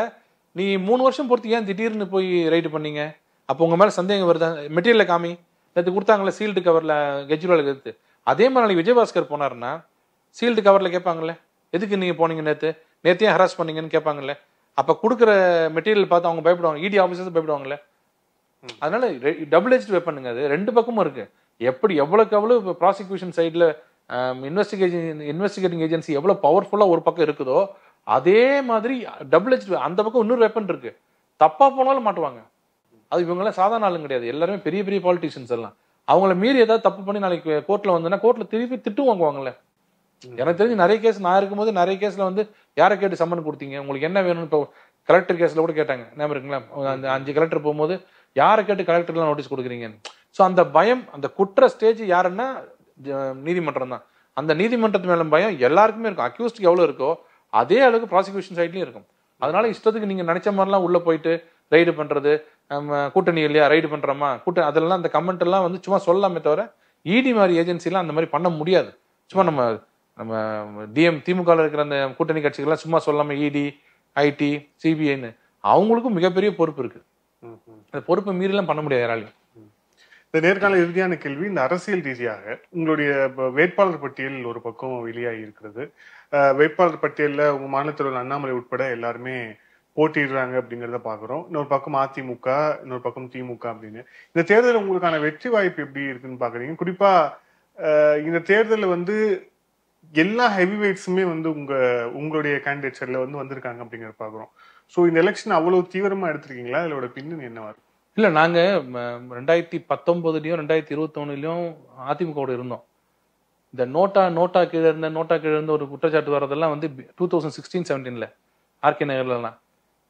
நீ மூணு வருஷம் பொறுத்து ஏன் திடீர்னு போய் ரைடு பண்ணீங்க? அப்போ உங்கள் மேலே சந்தேகம் வருதா? மெட்டீரியல் காமி. நேற்று கொடுத்தாங்களே சீல்டு கவரில் கெஜ்ரிவால் எடுத்து. அதே மாதிரி நாளைக்கு விஜயபாஸ்கர் போனாருன்னா சீல்டு கவரில் கேட்பாங்கல்ல எதுக்கு நீங்கள் போனீங்க நேற்று நேற்று ஏன் ஹராஸ் பண்ணீங்கன்னு கேட்பாங்கல்ல. அப்போ கொடுக்குற மெட்டீரியல் பார்த்து அவங்க பயப்படுவாங்க. இடி ஆஃபீஸர்ஸ் பயப்படுவாங்களே அதனால டபுள் ஹெச் வெப்பனுங்க அது ரெண்டு பக்கமும் இருக்கு. எப்படி எவ்வளவுக்கு எவ்வளவு ப்ராசிக்யூஷன் சைடில் இன்வெஸ்டிகேஷன் இன்வெஸ்டிகேட்டிங் ஏஜென்சி எவ்வளவு பவர்ஃபுல்லா ஒரு பக்கம் இருக்குதோ அதே மாதிரி டபுள் ஹெச் அந்த பக்கம் இன்னொரு வெப்பன் இருக்கு. தப்பா போனாலும் மாட்டுவாங்க. அது இவங்கெல்லாம் சாதாரண ஆளுங்க கிடையாது. எல்லாருமே பெரிய பெரிய பாலிட்டிஷியன்ஸ் எல்லாம். அவங்கள மீறி ஏதாவது தப்பு பண்ணி நாளைக்கு கோர்ட்ல வந்தோன்னா கோர்ட்ல திருப்பி திட்டு வாங்குவாங்கல்ல. எனக்கு தெரிஞ்சு நிறைய கேஸ் நான் இருக்கும்போது நிறைய கேஸ்ல வந்து யாரை கேட்டு சம்மன் கொடுத்தீங்க? உங்களுக்கு என்ன வேணும்னு இப்போ கலெக்டர் கேஸ்ல கூட கேட்டாங்க. ஞாபகம் இருக்குங்களா? அந்த அஞ்சு கலெக்டர் போகும்போது யாரை கேட்டு கலெக்டர்லாம் நோட்டீஸ் கொடுக்குறீங்கன்னு ஸோ அந்த பயம் அந்த குற்ற ஸ்டேஜ் யாருன்னா ஜ- நீதிமன்றம் தான். அந்த நீதிமன்றத்து மேலும் பயம் எல்லாருக்குமே இருக்கும். அக்யூஸ்டுக்கு எவ்வளோ இருக்கோ அதே அளவுக்கு ப்ராசிக்யூஷன் சைட்லையும் இருக்கும். அதனால இஷ்டத்துக்கு நீங்கள் நினச்ச மாதிரிலாம் உள்ளே போயிட்டு ரைடு பண்ணுறது நம்ம கூட்டணி இல்லையா ரைடு பண்ணுறோமா கூட்ட அதெல்லாம் அந்த கமெண்ட் எல்லாம் வந்து சும்மா சொல்லலாமே தவிர இடி மாதிரி ஏஜென்சிலாம் அந்த மாதிரி பண்ண முடியாது. சும்மா நம்ம நம்ம டிஎம் திமுக இருக்கிற அந்த கூட்டணி கட்சிகள்லாம் சும்மா சொல்லாமல் இடி ஐடி சிபிஐன்னு அவங்களுக்கும் மிகப்பெரிய பொறுப்பு இருக்குது அந்த பொறுப்பை மீறிலாம் பண்ண முடியாது யாராலையும். இந்த நேர்காணல் இறுதியான கேள்வி இந்த அரசியல் ரீதியாக உங்களுடைய வேட்பாளர் பட்டியல் ஒரு பக்கம் வெளியாகி இருக்கிறது. வேட்பாளர் பட்டியல்ல உங்க மாநிலத்தில் உள்ள அண்ணாமலை உட்பட எல்லாருமே போட்டிடுறாங்க அப்படிங்கிறத பார்க்குறோம் இன்னொரு பக்கம் அதிமுக இன்னொரு பக்கம் திமுக அப்படின்னு. இந்த தேர்தலில் உங்களுக்கான வெற்றி வாய்ப்பு எப்படி இருக்குன்னு பாக்குறீங்க? குறிப்பாக அஹ், இந்த தேர்தலில் வந்து எல்லா ஹெவி வெயிட்ஸுமே வந்து உங்க உங்களுடைய கேண்டிடேட்ஸில் வந்து வந்திருக்காங்க அப்படிங்கிறத பார்க்குறோம் ஸோ இந்த எலெக்ஷன் அவ்வளவு தீவிரமா எடுத்திருக்கீங்களா? இதோட பின்னணி என்னவா வரும் இல்ல நாங்க ரெண்டாயிரத்தி பத்தொன்பதுலயும் ரெண்டாயிரத்தி இருபத்தொன்னுலையும் அதிமுகவோட இருந்தோம். இந்த நோட்டா நோட்டா கீழே இருந்த நோட்டா கீழே இருந்த ஒரு குற்றச்சாட்டு வர்றதெல்லாம் வந்து டூ தௌசண்ட் சிக்ஸ்டீன் செவன்டீன்ல ஆர்கே நகர்லலாம்.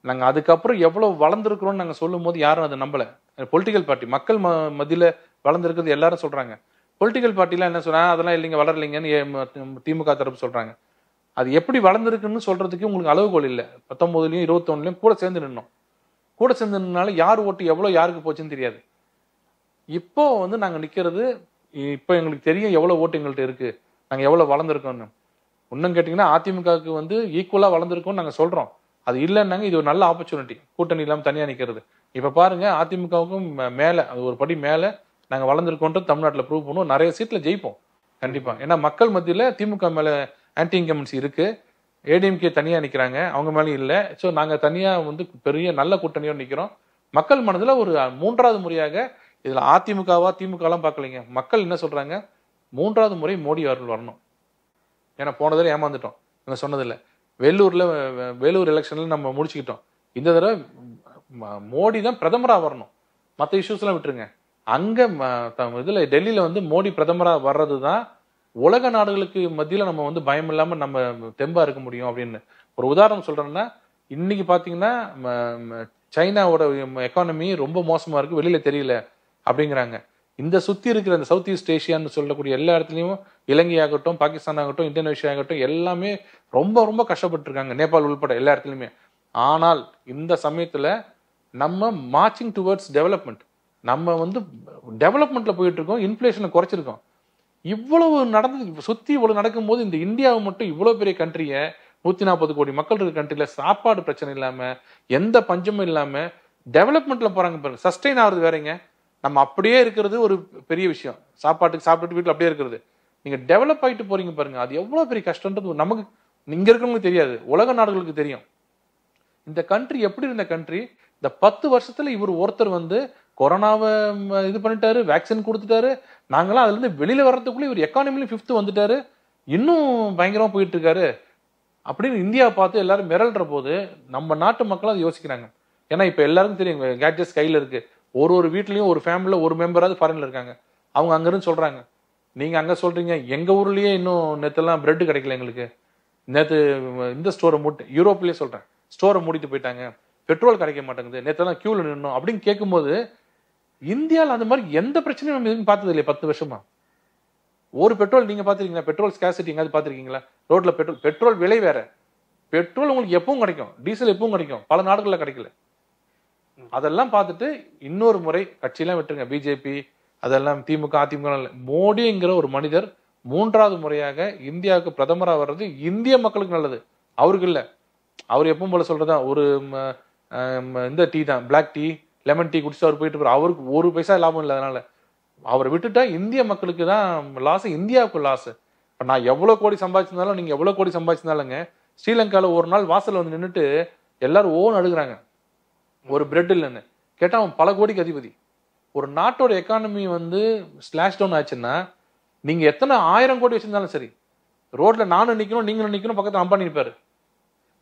நாங்க அதுக்கப்புறம் எவ்வளவு வளர்ந்துருக்கிறோம்னு நாங்க சொல்லும் போது யாரும் அதை நம்பல. பொலிட்டிக்கல் பார்ட்டி மக்கள் ம மத்தியில வளர்ந்துருக்கிறது எல்லாரும் சொல்றாங்க. பொலிட்டிக்கல் பார்ட்டிலாம் என்ன சொல்றாங்க அதெல்லாம் இல்லைங்க வளரலைங்கன்னு ஏ- திமுக தரப்பு சொல்றாங்க. அது எப்படி வளர்ந்துருக்குன்னு சொல்றதுக்கு உங்களுக்கு அளவுகோல் இல்லை. பத்தொன்பதுலயும் இருபத்தொன்னுலையும் கூட சேர்ந்து நின்னோம். கூட சேர்ந்து நின்னால யார் ஓட்டு எவ்வளோ யாருக்கு போச்சுன்னு தெரியாது. இப்போ வந்து நாங்கள் நிற்கிறது இப்போ எங்களுக்கு தெரியும் எவ்வளோ ஓட்டு எங்கள்கிட்ட இருக்கு. நாங்கள் எவ்வளோ வளர்ந்துருக்கோம்னு. இன்னும் கேட்டிங்கன்னா அதிமுகவுக்கு வந்து ஈக்குவலாக வளர்ந்துருக்கோம்னு நாங்கள் சொல்கிறோம் அது இல்லைன்னாங்க இது ஒரு நல்ல ஆப்பர்ச்சுனிட்டி கூட்டணி இல்லாமல் தனியாக நிற்கிறது இப்போ பாருங்க அதிமுகவுக்கும் மே- அது ஒரு படி மேலே நாங்கள் வளர்ந்துருக்கோன்றது தமிழ்நாட்டில் ப்ரூவ் பண்ணுவோம். நிறைய சீட்டில் ஜெயிப்போம். கண்டிப்பாக ஏன்னா மக்கள் மத்தியில் திமுக மேலே ஆன்டி இன்கமன்சி இருக்குது ஏடிஎம்கே தனியாக நிற்கிறாங்க அவங்க மேலேயும் இல்லை. ஸோ நாங்கள் தனியாக வந்து பெரிய நல்ல கூட்டணியோடு நிற்கிறோம் மக்கள் மனதில் ஒரு மூன்றாவது முறையாக இதில் அதிமுகவா திமுகலாம் பார்க்கலைங்க. மக்கள் என்ன சொல்கிறாங்க மூன்றாவது முறை மோடி அவர்கள் வரணும். ஏன்னா போன தடவை ஏமாந்துட்டோம். நான் சொன்னதில்லை. வேலூரில் வேலூர் எலெக்ஷனில் நம்ம முடிச்சுக்கிட்டோம். இந்த தடவை ம- மோடி தான் பிரதமராக வரணும். மற்ற இஷ்யூஸ்லாம் விட்டுருங்க. அங்கே ம- த- வந்து மோடி பிரதமராக வர்றது தான் உலக நாடுகளுக்கு மத்தியில் நம்ம வந்து பயம் இல்லாமல் நம்ம தெம்பா இருக்க முடியும் அப்படின்னு. ஒரு உதாரணம் சொல்கிறேன்னா இன்னைக்கு பார்த்தீங்கன்னா ம- ம- சைனாவோட எக்கானமி ரொம்ப மோசமாக இருக்குது வெளியில் தெரியல அப்படிங்கிறாங்க. இந்த சுற்றி இருக்கிற இந்த சவுத் ஈஸ்ட் ஏஷியான்னு சொல்லக்கூடிய எல்லா இடத்துலையும் இலங்கை ஆகட்டும் பாகிஸ்தான் ஆகட்டும் இந்தோனேஷியா ஆகட்டும் எல்லாமே ரொம்ப ரொம்ப கஷ்டப்பட்டுருக்காங்க நேபாள் உள்பட எல்லா இடத்துலையுமே. ஆனால் இந்த சமயத்தில் நம்ம மார்ச்சிங் டுவர்ட்ஸ் டெவலப்மெண்ட் நம்ம வந்து டெவலப்மெண்ட்டில் போயிட்டு இருக்கோம் இன்ஃபிளேஷனை குறைச்சிருக்கோம். இவ்வளவு நடந்து சுத்தி இவ்வளவு நடக்கும்போது இந்த இந்தியாவை மட்டும் இவ்வளவு பெரிய கண்ட்ரியை நூத்தி நாற்பது கோடி மக்கள் இருக்கிற கண்ட்ரில சாப்பாடு பிரச்சனை இல்லாம எந்த பஞ்சமும் இல்லாம டெவலப்மெண்ட்ல போறாங்க பாருங்க. சஸ்டெயின் ஆகுறது வேறங்க. நம்ம அப்படியே இருக்கிறது ஒரு பெரிய விஷயம். சாப்பாட்டுக்கு சாப்பிட்டுட்டு வீட்டுல அப்படியே இருக்கிறது. நீங்க டெவலப் ஆகிட்டு போறீங்க பாருங்க. அது எவ்வளவு பெரிய கஷ்டன்றது நமக்கு இங்க இருக்கிறவங்களுக்கு தெரியாது. உலக நாடுகளுக்கு தெரியும். இந்த கண்ட்ரி எப்படி இருந்த கண்ட்ரி இந்த பத்து வருஷத்துல இவர் ஒருத்தர் வந்து கொரோனாவை இது பண்ணிட்டாரு வேக்சின் கொடுத்துட்டாரு. நாங்களாம் அதுலேருந்து வெளியில் வர்றதுக்குள்ளே இவர் எக்கானமிலையும் ஃபிஃப்த்து வந்துட்டாரு. இன்னும் பயங்கரமாக போயிட்டு இருக்காரு அப்படின்னு இந்தியாவை பார்த்து எல்லாரும் மிரள்ற போது நம்ம நாட்டு மக்கள் அதை யோசிக்கிறாங்க. ஏன்னா இப்போ எல்லாருக்கும் தெரியும் கேட்ஜெட்ஸ் கையில் இருக்கு. ஒரு ஒரு வீட்லேயும் ஒரு ஃபேமிலியில் ஒரு மெம்பராவது ஃபாரின்ல இருக்காங்க. அவங்க அங்கேருந்து சொல்கிறாங்க நீங்கள் அங்கே சொல்கிறீங்க எங்கள் ஊர்லேயே இன்னும் நேற்றுலாம் பிரெட் கிடைக்கல எங்களுக்கு. நேற்று இந்த ஸ்டோரை மூட்டு யூரோப்லேயே சொல்கிறேன் ஸ்டோரை மூடிட்டு போயிட்டாங்க. பெட்ரோல் கிடைக்க மாட்டேங்குது. நேற்றுலாம் க்யூவில் நின்னோம். அப்படின்னு கேட்கும்போது இந்தியாவில் அந்த மாதிரி எந்த பிரச்சனையும் நம்ம எதுவும் பார்த்தது இல்லையா பத்து வருஷமா. ஒரு பெட்ரோல் நீங்க பாத்திருக்கீங்களா பெட்ரோல் ஸ்கேசிட்டி எங்காவது பாத்திருக்கீங்களா ரோட்ல பெட்ரோல் பெட்ரோல் விலை வேற. பெட்ரோல் உங்களுக்கு எப்பவும் கிடைக்கும் டீசல் எப்பவும் கிடைக்கும் பல நாடுகள்ல கிடைக்கல. அதெல்லாம் பார்த்துட்டு இன்னொரு முறை கட்சியெல்லாம் விட்டுருங்க. பிஜேபி அதெல்லாம் திமுக அதிமுக மோடிங்கிற ஒரு மனிதர் மூன்றாவது முறையாக இந்தியாவுக்கு பிரதமரா வர்றது இந்திய மக்களுக்கு நல்லது. அவருக்கு இல்ல. அவர் எப்பவும் போல சொல்றதா ஒரு இந்த டீ தான். பிளாக் டீ லெமன் டீ குடிச்சு அவர் போயிட்டு இருப்பாரு. அவருக்கு ஒரு பைசா லாபம் இல்லை அதனால. அவரை விட்டுட்டா இந்திய மக்களுக்கு தான் லாஸ் இந்தியாவுக்கு லாஸ் இப்போ நான் எவ்வளோ கோடி சம்பாதிச்சிருந்தாலும் நீங்க எவ்வளோ கோடி சம்பாதிச்சிருந்தாலுங்க ஸ்ரீலங்கால ஒரு நாள் வாசலில் வந்து நின்றுட்டு எல்லாரும் ஓன் அழுகுறாங்க. ஒரு பிரெட் இல்லைன்னு. கேட்டால் அவன் பல கோடிக்கு அதிபதி. ஒரு நாட்டோட எக்கானமி வந்து ஸ்லாஷ் டவுன் ஆச்சுன்னா நீங்க எத்தனை ஆயிரம் கோடி வச்சிருந்தாலும் சரி ரோட்ல நானும் நிற்கணும் நீங்களும் நிற்கணும் பக்கத்தில் அம்பானி நிற்பாரு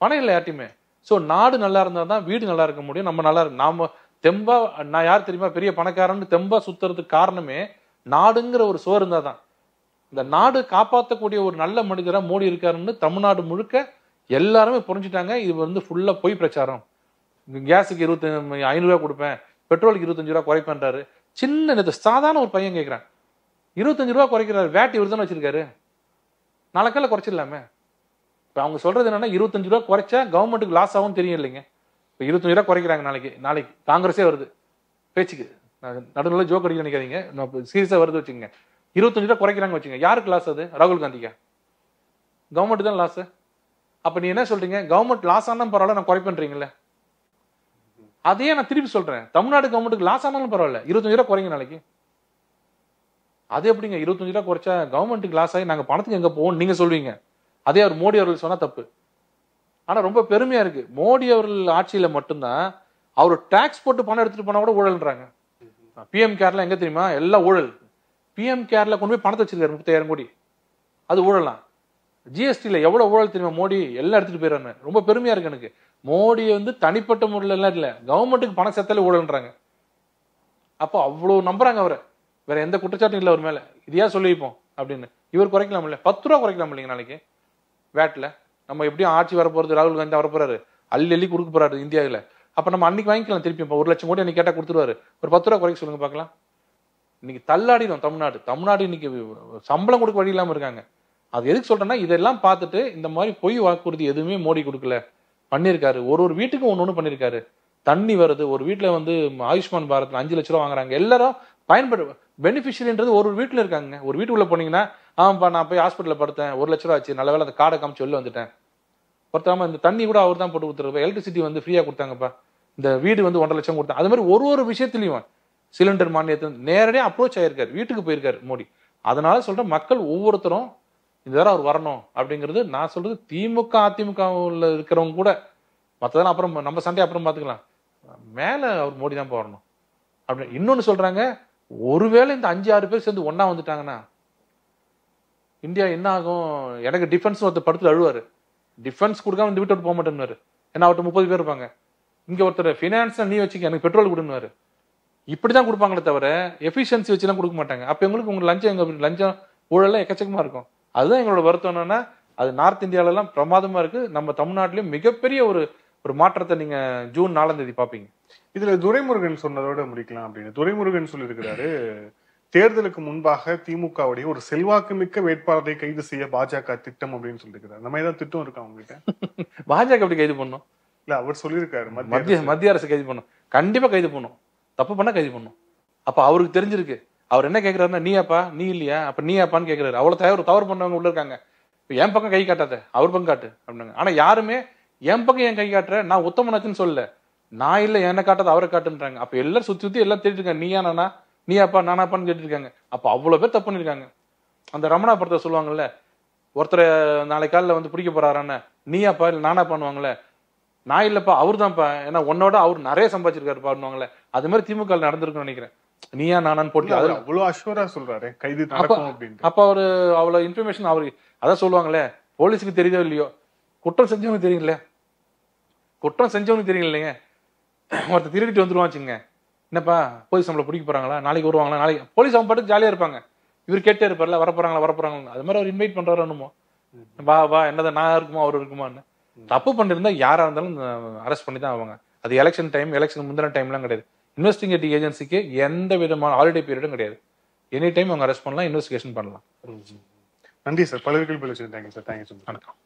பணம் இல்லை யார்ட்டையுமே ஸோ நாடு நல்லா இருந்தால் தான் வீடு நல்லா இருக்க முடியும். நம்ம நல்லா இருக்கு நாம தெம்பா நான் யார் தெரியுமா? பெரிய பணக்காரன்னு தெம்பா சுத்துறதுக்கு காரணமே நாடுங்கிற ஒரு சோறு இருந்தா தான் இந்த நாடு காப்பாற்றக்கூடிய ஒரு நல்ல மனிதராக மோடி இருக்காருன்னு தமிழ்நாடு முழுக்க எல்லாருமே புரிஞ்சுட்டாங்க. இது வந்து ஃபுல்லாக பொய் பிரச்சாரம். கேஸுக்கு இருபத்தி ஐநூறுரூவா கொடுப்பேன் பெட்ரோலுக்கு இருபத்தஞ்சு ரூபா குறைப்பேன்றாரு. சின்ன நேத்து சாதாரண ஒரு பையன் கேட்குறான் இருபத்தஞ்சு ரூபா குறைக்கிறாரு வேட் இவர் தானே வச்சிருக்காரு. நாளைக்கால குறைச்சிடலாமே? இப்போ அவங்க சொல்றது என்னன்னா இருபத்தஞ்சு ரூபா குறைச்சா கவர்மெண்ட்டுக்கு லாஸ் ஆகும்னு தெரியும் இல்லைங்க. இப்போ இருபத்தஞ்சு ரூபா குறைக்கிறாங்க நாளைக்கு. நாளைக்கு காங்கிரஸே வருது. பேச்சுக்கு. நடுநிலை ஜோக் அடிக்க நினைக்காதீங்க. சீரியஸாக வருது வச்சுங்க இருபத்தஞ்சு ரூபா குறைக்கிறாங்க வச்சுங்க யாருக்கு லாஸ் அது? ராகுல் காந்திக்கா. கவர்மெண்ட் தான் லாஸு அப்போ நீ என்ன சொல்றீங்க? கவர்மெண்ட் லாஸ் ஆனாலும் பரவாயில்ல நான் குறைப்பேன்றீங்களே அதையே நான் திருப்பி சொல்றேன். தமிழ்நாடு கவர்மெண்ட்டுக்கு லாஸ் ஆனாலும் பரவாயில்ல. இருபத்தஞ்சு ரூபா குறைங்க நாளைக்கு. அது எப்படிங்க? இருபத்தஞ்சு ரூபா குறைச்சா கவர்மெண்ட்டுக்கு லாஸ் ஆகி நாங்கள் பணத்துக்கு எங்கே போவோம் நீங்கள் சொல்வீங்க. அதே அவர் மோடி அவர்கள் சொன்னால் தப்பு. ஆனா ரொம்ப பெருமையா இருக்கு. மோடி அவர்கள் ஆட்சியில மட்டும்தான் அவர் டாக்ஸ் போட்டு பணம் எடுத்துட்டு போனா கூட ஊழல்ன்றாங்க. பிஎம் கேர்ல எங்க தெரியுமா? எல்லாம் ஊழல். பிஎம் கேர்ல கொண்டு போய் பணத்தை வச்சிருக்காரு முப்பத்தாயிரம் கோடி. அது ஊழலாம் ஜிஎஸ்டியில் எவ்வளோ ஊழல் தெரியுமா மோடி? எல்லாம் எடுத்துகிட்டு போயிடுறாங்க ரொம்ப பெருமையாக இருக்கு எனக்கு. மோடி வந்து தனிப்பட்ட முறையில் எல்லாம் இல்லை. கவர்மெண்ட்டுக்கு பணம் சேர்த்தாலே ஊழல்ன்றாங்க. அப்போ அவ்வளோ நம்புறாங்க அவரை. வேற எந்த குற்றச்சாட்டும் இல்லை அவர் மேலே. இதையா சொல்லிப்போம் அப்படின்னு. இவர் குறைக்கலாம்ல பத்து ரூபா குறைக்கலாம் இல்லைங்க நாளைக்கு வேட்டில் நம்ம எப்படியும் ஆட்சி வரப்போறது ராகுல் காந்தி வரப்போறாரு. அள்ளி அள்ளி கொடுக்க போறாரு இந்தியாவில். அப்ப நம்ம அன்னைக்கு வாங்கிக்கலாம் திருப்பி இப்போ ஒரு லட்சம் கோடி அன்னைக்கு கேட்டா கொடுத்துருவாரு. ஒரு பத்து ரூபா குறைக்க சொல்லுங்க பார்க்கலாம். இன்னைக்கு தள்ளாடிடும் தமிழ்நாடு. தமிழ்நாடு இன்னைக்கு சம்பளம் கொடுக்க வழி இல்லாம இருக்காங்க. அது எதுக்கு சொல்றேன்னா இதெல்லாம் பார்த்துட்டு இந்த மாதிரி பொய் வாக்குறுதி எதுவுமே மோடி கொடுக்கல. பண்ணியிருக்காரு. ஒரு ஒரு வீட்டுக்கும் ஒன்று ஒன்று பண்ணியிருக்காரு. தண்ணி வருது. ஒரு வீட்டுல வந்து ஆயுஷ்மான் பாரத் அஞ்சு லட்ச ரூபா வாங்குறாங்க. எல்லாரும் பயன்படு பெனிஃபிஷரின்றது ஒரு ஒரு வீட்டில் இருக்காங்க. ஒரு வீட்டுக்குள்ளே போனீங்கன்னா ஆமாப்பா நான் போய் ஹாஸ்பிட்டலில் படுத்தேன் ஒரு லட்ச ரூபா ஆச்சு நல்ல வேளை அந்த காடை காமிச்சு வெளில வந்துட்டேன். ஒருத்தாம இந்த தண்ணி கூட அவர் தான் போட்டு கொடுத்துருப்பா எலக்ட்ரிசிட்டி வந்து ஃப்ரீயாக கொடுத்தாங்கப்பா. இந்த வீடு வந்து ஒன்றரை லட்சம் கொடுத்தாங்க அது மாதிரி ஒரு ஒரு விஷயத்துலையும் சிலிண்டர் மானியத்தை நேரடியாக அப்ரோச் ஆயிருக்காரு. வீட்டுக்கு போயிருக்காரு மோடி. அதனால சொல்கிற மக்கள் ஒவ்வொருத்தரும் இந்த தடவை அவர் வரணும் அப்படிங்கிறது நான் சொல்றது திமுக அதிமுகவில் இருக்கிறவங்க கூட. மற்றதெல்லாம் அப்புறம் நம்ம சண்டை அப்புறம் பார்த்துக்கலாம். மேலே அவர் மோடி தான் வரணும் அப்படி இன்னொன்று சொல்கிறாங்க ஒருவேளை இந்த அஞ்சு ஆறு பேர் சேர்ந்து ஒன்றா வந்துட்டாங்கன்னா இந்தியா என்ன ஆகும்? எனக்கு டிஃபென்ஸ் ஒருத்தர் படுத்து அழுவாரு. டிஃபென்ஸ் கொடுக்காம இந்த வீட்டை போக மாட்டேன்னு ஏன்னா அவர்கிட்ட முப்பது பேர் இருப்பாங்க. இங்க ஒருத்தர் ஃபினான்ஸ் நீ வச்சுக்க எனக்கு பெட்ரோல் கொடுன்னு இப்படிதான் கொடுப்பாங்களே தவிர எஃபிஷியன்சி வச்சுலாம் கொடுக்க மாட்டாங்க. அப்ப எங்களுக்கு உங்க லஞ்சம் எங்க? லஞ்சம் ஊழல்லாம் எக்கச்சக்கமா இருக்கும். அதுதான் எங்களோட வருத்தம் என்னன்னா அது நார்த் இந்தியாவிலலாம் பிரமாதமாக பிரமாதமா இருக்கு. நம்ம தமிழ்நாட்டிலயும் மிகப்பெரிய ஒரு ஒரு மாற்றத்தை நீங்க ஜூன் நாலாம் தேதி பாப்பீங்க இதுல துரைமுருகன் சொன்னதோட முடிக்கலாம் அப்படின்னு. துரைமுருகன் சொல்லியிருக்கிறாரு தேர்தலுக்கு முன்பாக திமுகவுடைய ஒரு செல்வாக்குமிக்க வேட்பாளரை கைது செய்ய பாஜக திட்டம் அப்படின்னு சொல்லியிருக்கிறாரு. நம்ம ஏதாவது திட்டம் இருக்கா உங்ககிட்ட பாஜக எப்படி கைது பண்ணும்? இல்ல அவர் சொல்லியிருக்காரு மத்திய மத்திய அரசு. கைது பண்ணும். கண்டிப்பா கைது பண்ணும். தப்பு பண்ணா கைது பண்ணும். அப்ப அவருக்கு தெரிஞ்சிருக்கு. அவர் என்ன கேக்குறாருன்னா நீயாப்பா நீ இல்லையா? அப்ப நீயாப்பான்னு கேக்குறாரு. அவ்வளவு தவறு தவறு பண்ணவங்க உள்ள இருக்காங்க. இப்ப என் பக்கம் கை காட்டாத. அவர் பக்கம் காட்டு அப்படின்னாங்க. ஆனா யாருமே என் பக்கம் என் கை காட்டுற நான் உத்தமனாச்சுன்னு சொல்லல. நான் இல்ல என்ன காட்டாத அவரை காட்டுன்றாங்க. அப்ப எல்லாரும் சுத்தி சுத்தி எல்லாம் தேடிட்டு இருக்காங்க நீயா நானா? நீயாப்பா நானாப்பான்னு கேட்டு இருக்காங்க அப்ப அவ்வளவு பேர் தப்பு பண்ணிருக்காங்க. அந்த ரமணா படத்தை சொல்லுவாங்கல்ல ஒருத்தரை நாளை காலைல வந்து பிடிக்க போறாரான்னு நீயாப்பா இல்ல நானா பண்ணுவாங்கல்ல. நான் இல்லப்பா அவர் தான்ப்பா ஏன்னா உன்னோட அவர் நிறைய சம்பாதிச்சிருக்காரு பாருவாங்களே அது மாதிரி திமுக நடந்திருக்குன்னு நினைக்கிறேன். நீயா நானான்னு போட்டு அதுல அவ்வளவு அஷ்வரா சொல்றாரு. கைது நடக்கும் அப்படின்ட்டு. அப்ப அவரு அவ்வளவு இன்ஃபர்மேஷன் அவரு அதான் சொல்லுவாங்களே போலீஸுக்கு தெரியுதோ இல்லையோ? குற்றம் செஞ்சவங்க தெரியுங்களே குற்றம் செஞ்சவங்க தெரியும் இல்லைங்க ஒருத்தர் திருடிட்டு வந்துருவான் வச்சுங்க என்னப்பா போலீஸ் நம்மளை பிடிக்க போறாங்களா? நாளைக்கு வருவாங்களா? நாளைக்கு போலீஸ் அவங்க பாட்டுக்கு ஜாலியா இருப்பாங்க. இவர் கேட்டே இருப்பார்ல வரப்போறாங்களா வரப்போறாங்களா அது மாதிரி அவர் இன்வைட் பண்றாரு என்னமோ. வா வா என்னதான் நான் இருக்குமா அவர் இருக்குமான்னு. தப்பு பண்ணிருந்தா யாரா இருந்தாலும் அரெஸ்ட் பண்ணி தான் ஆவாங்க. அது எலெக்ஷன் டைம் எலெக்ஷன் முந்தின டைம்லாம் கிடையாது. இன்வெஸ்டிகேட்டிவ் ஏஜென்சிக்கு எந்த விதமான ஹாலிடே பீரியடும் கிடையாது. எனி டைம் அவங்க அரெஸ்ட் பண்ணலாம் இன்வெஸ்டிகேஷன் பண்ணலாம். நன்றி சார் பல கேள்வி தேங்க்யூ சார் தேங்க்யூ சார் வணக்கம்.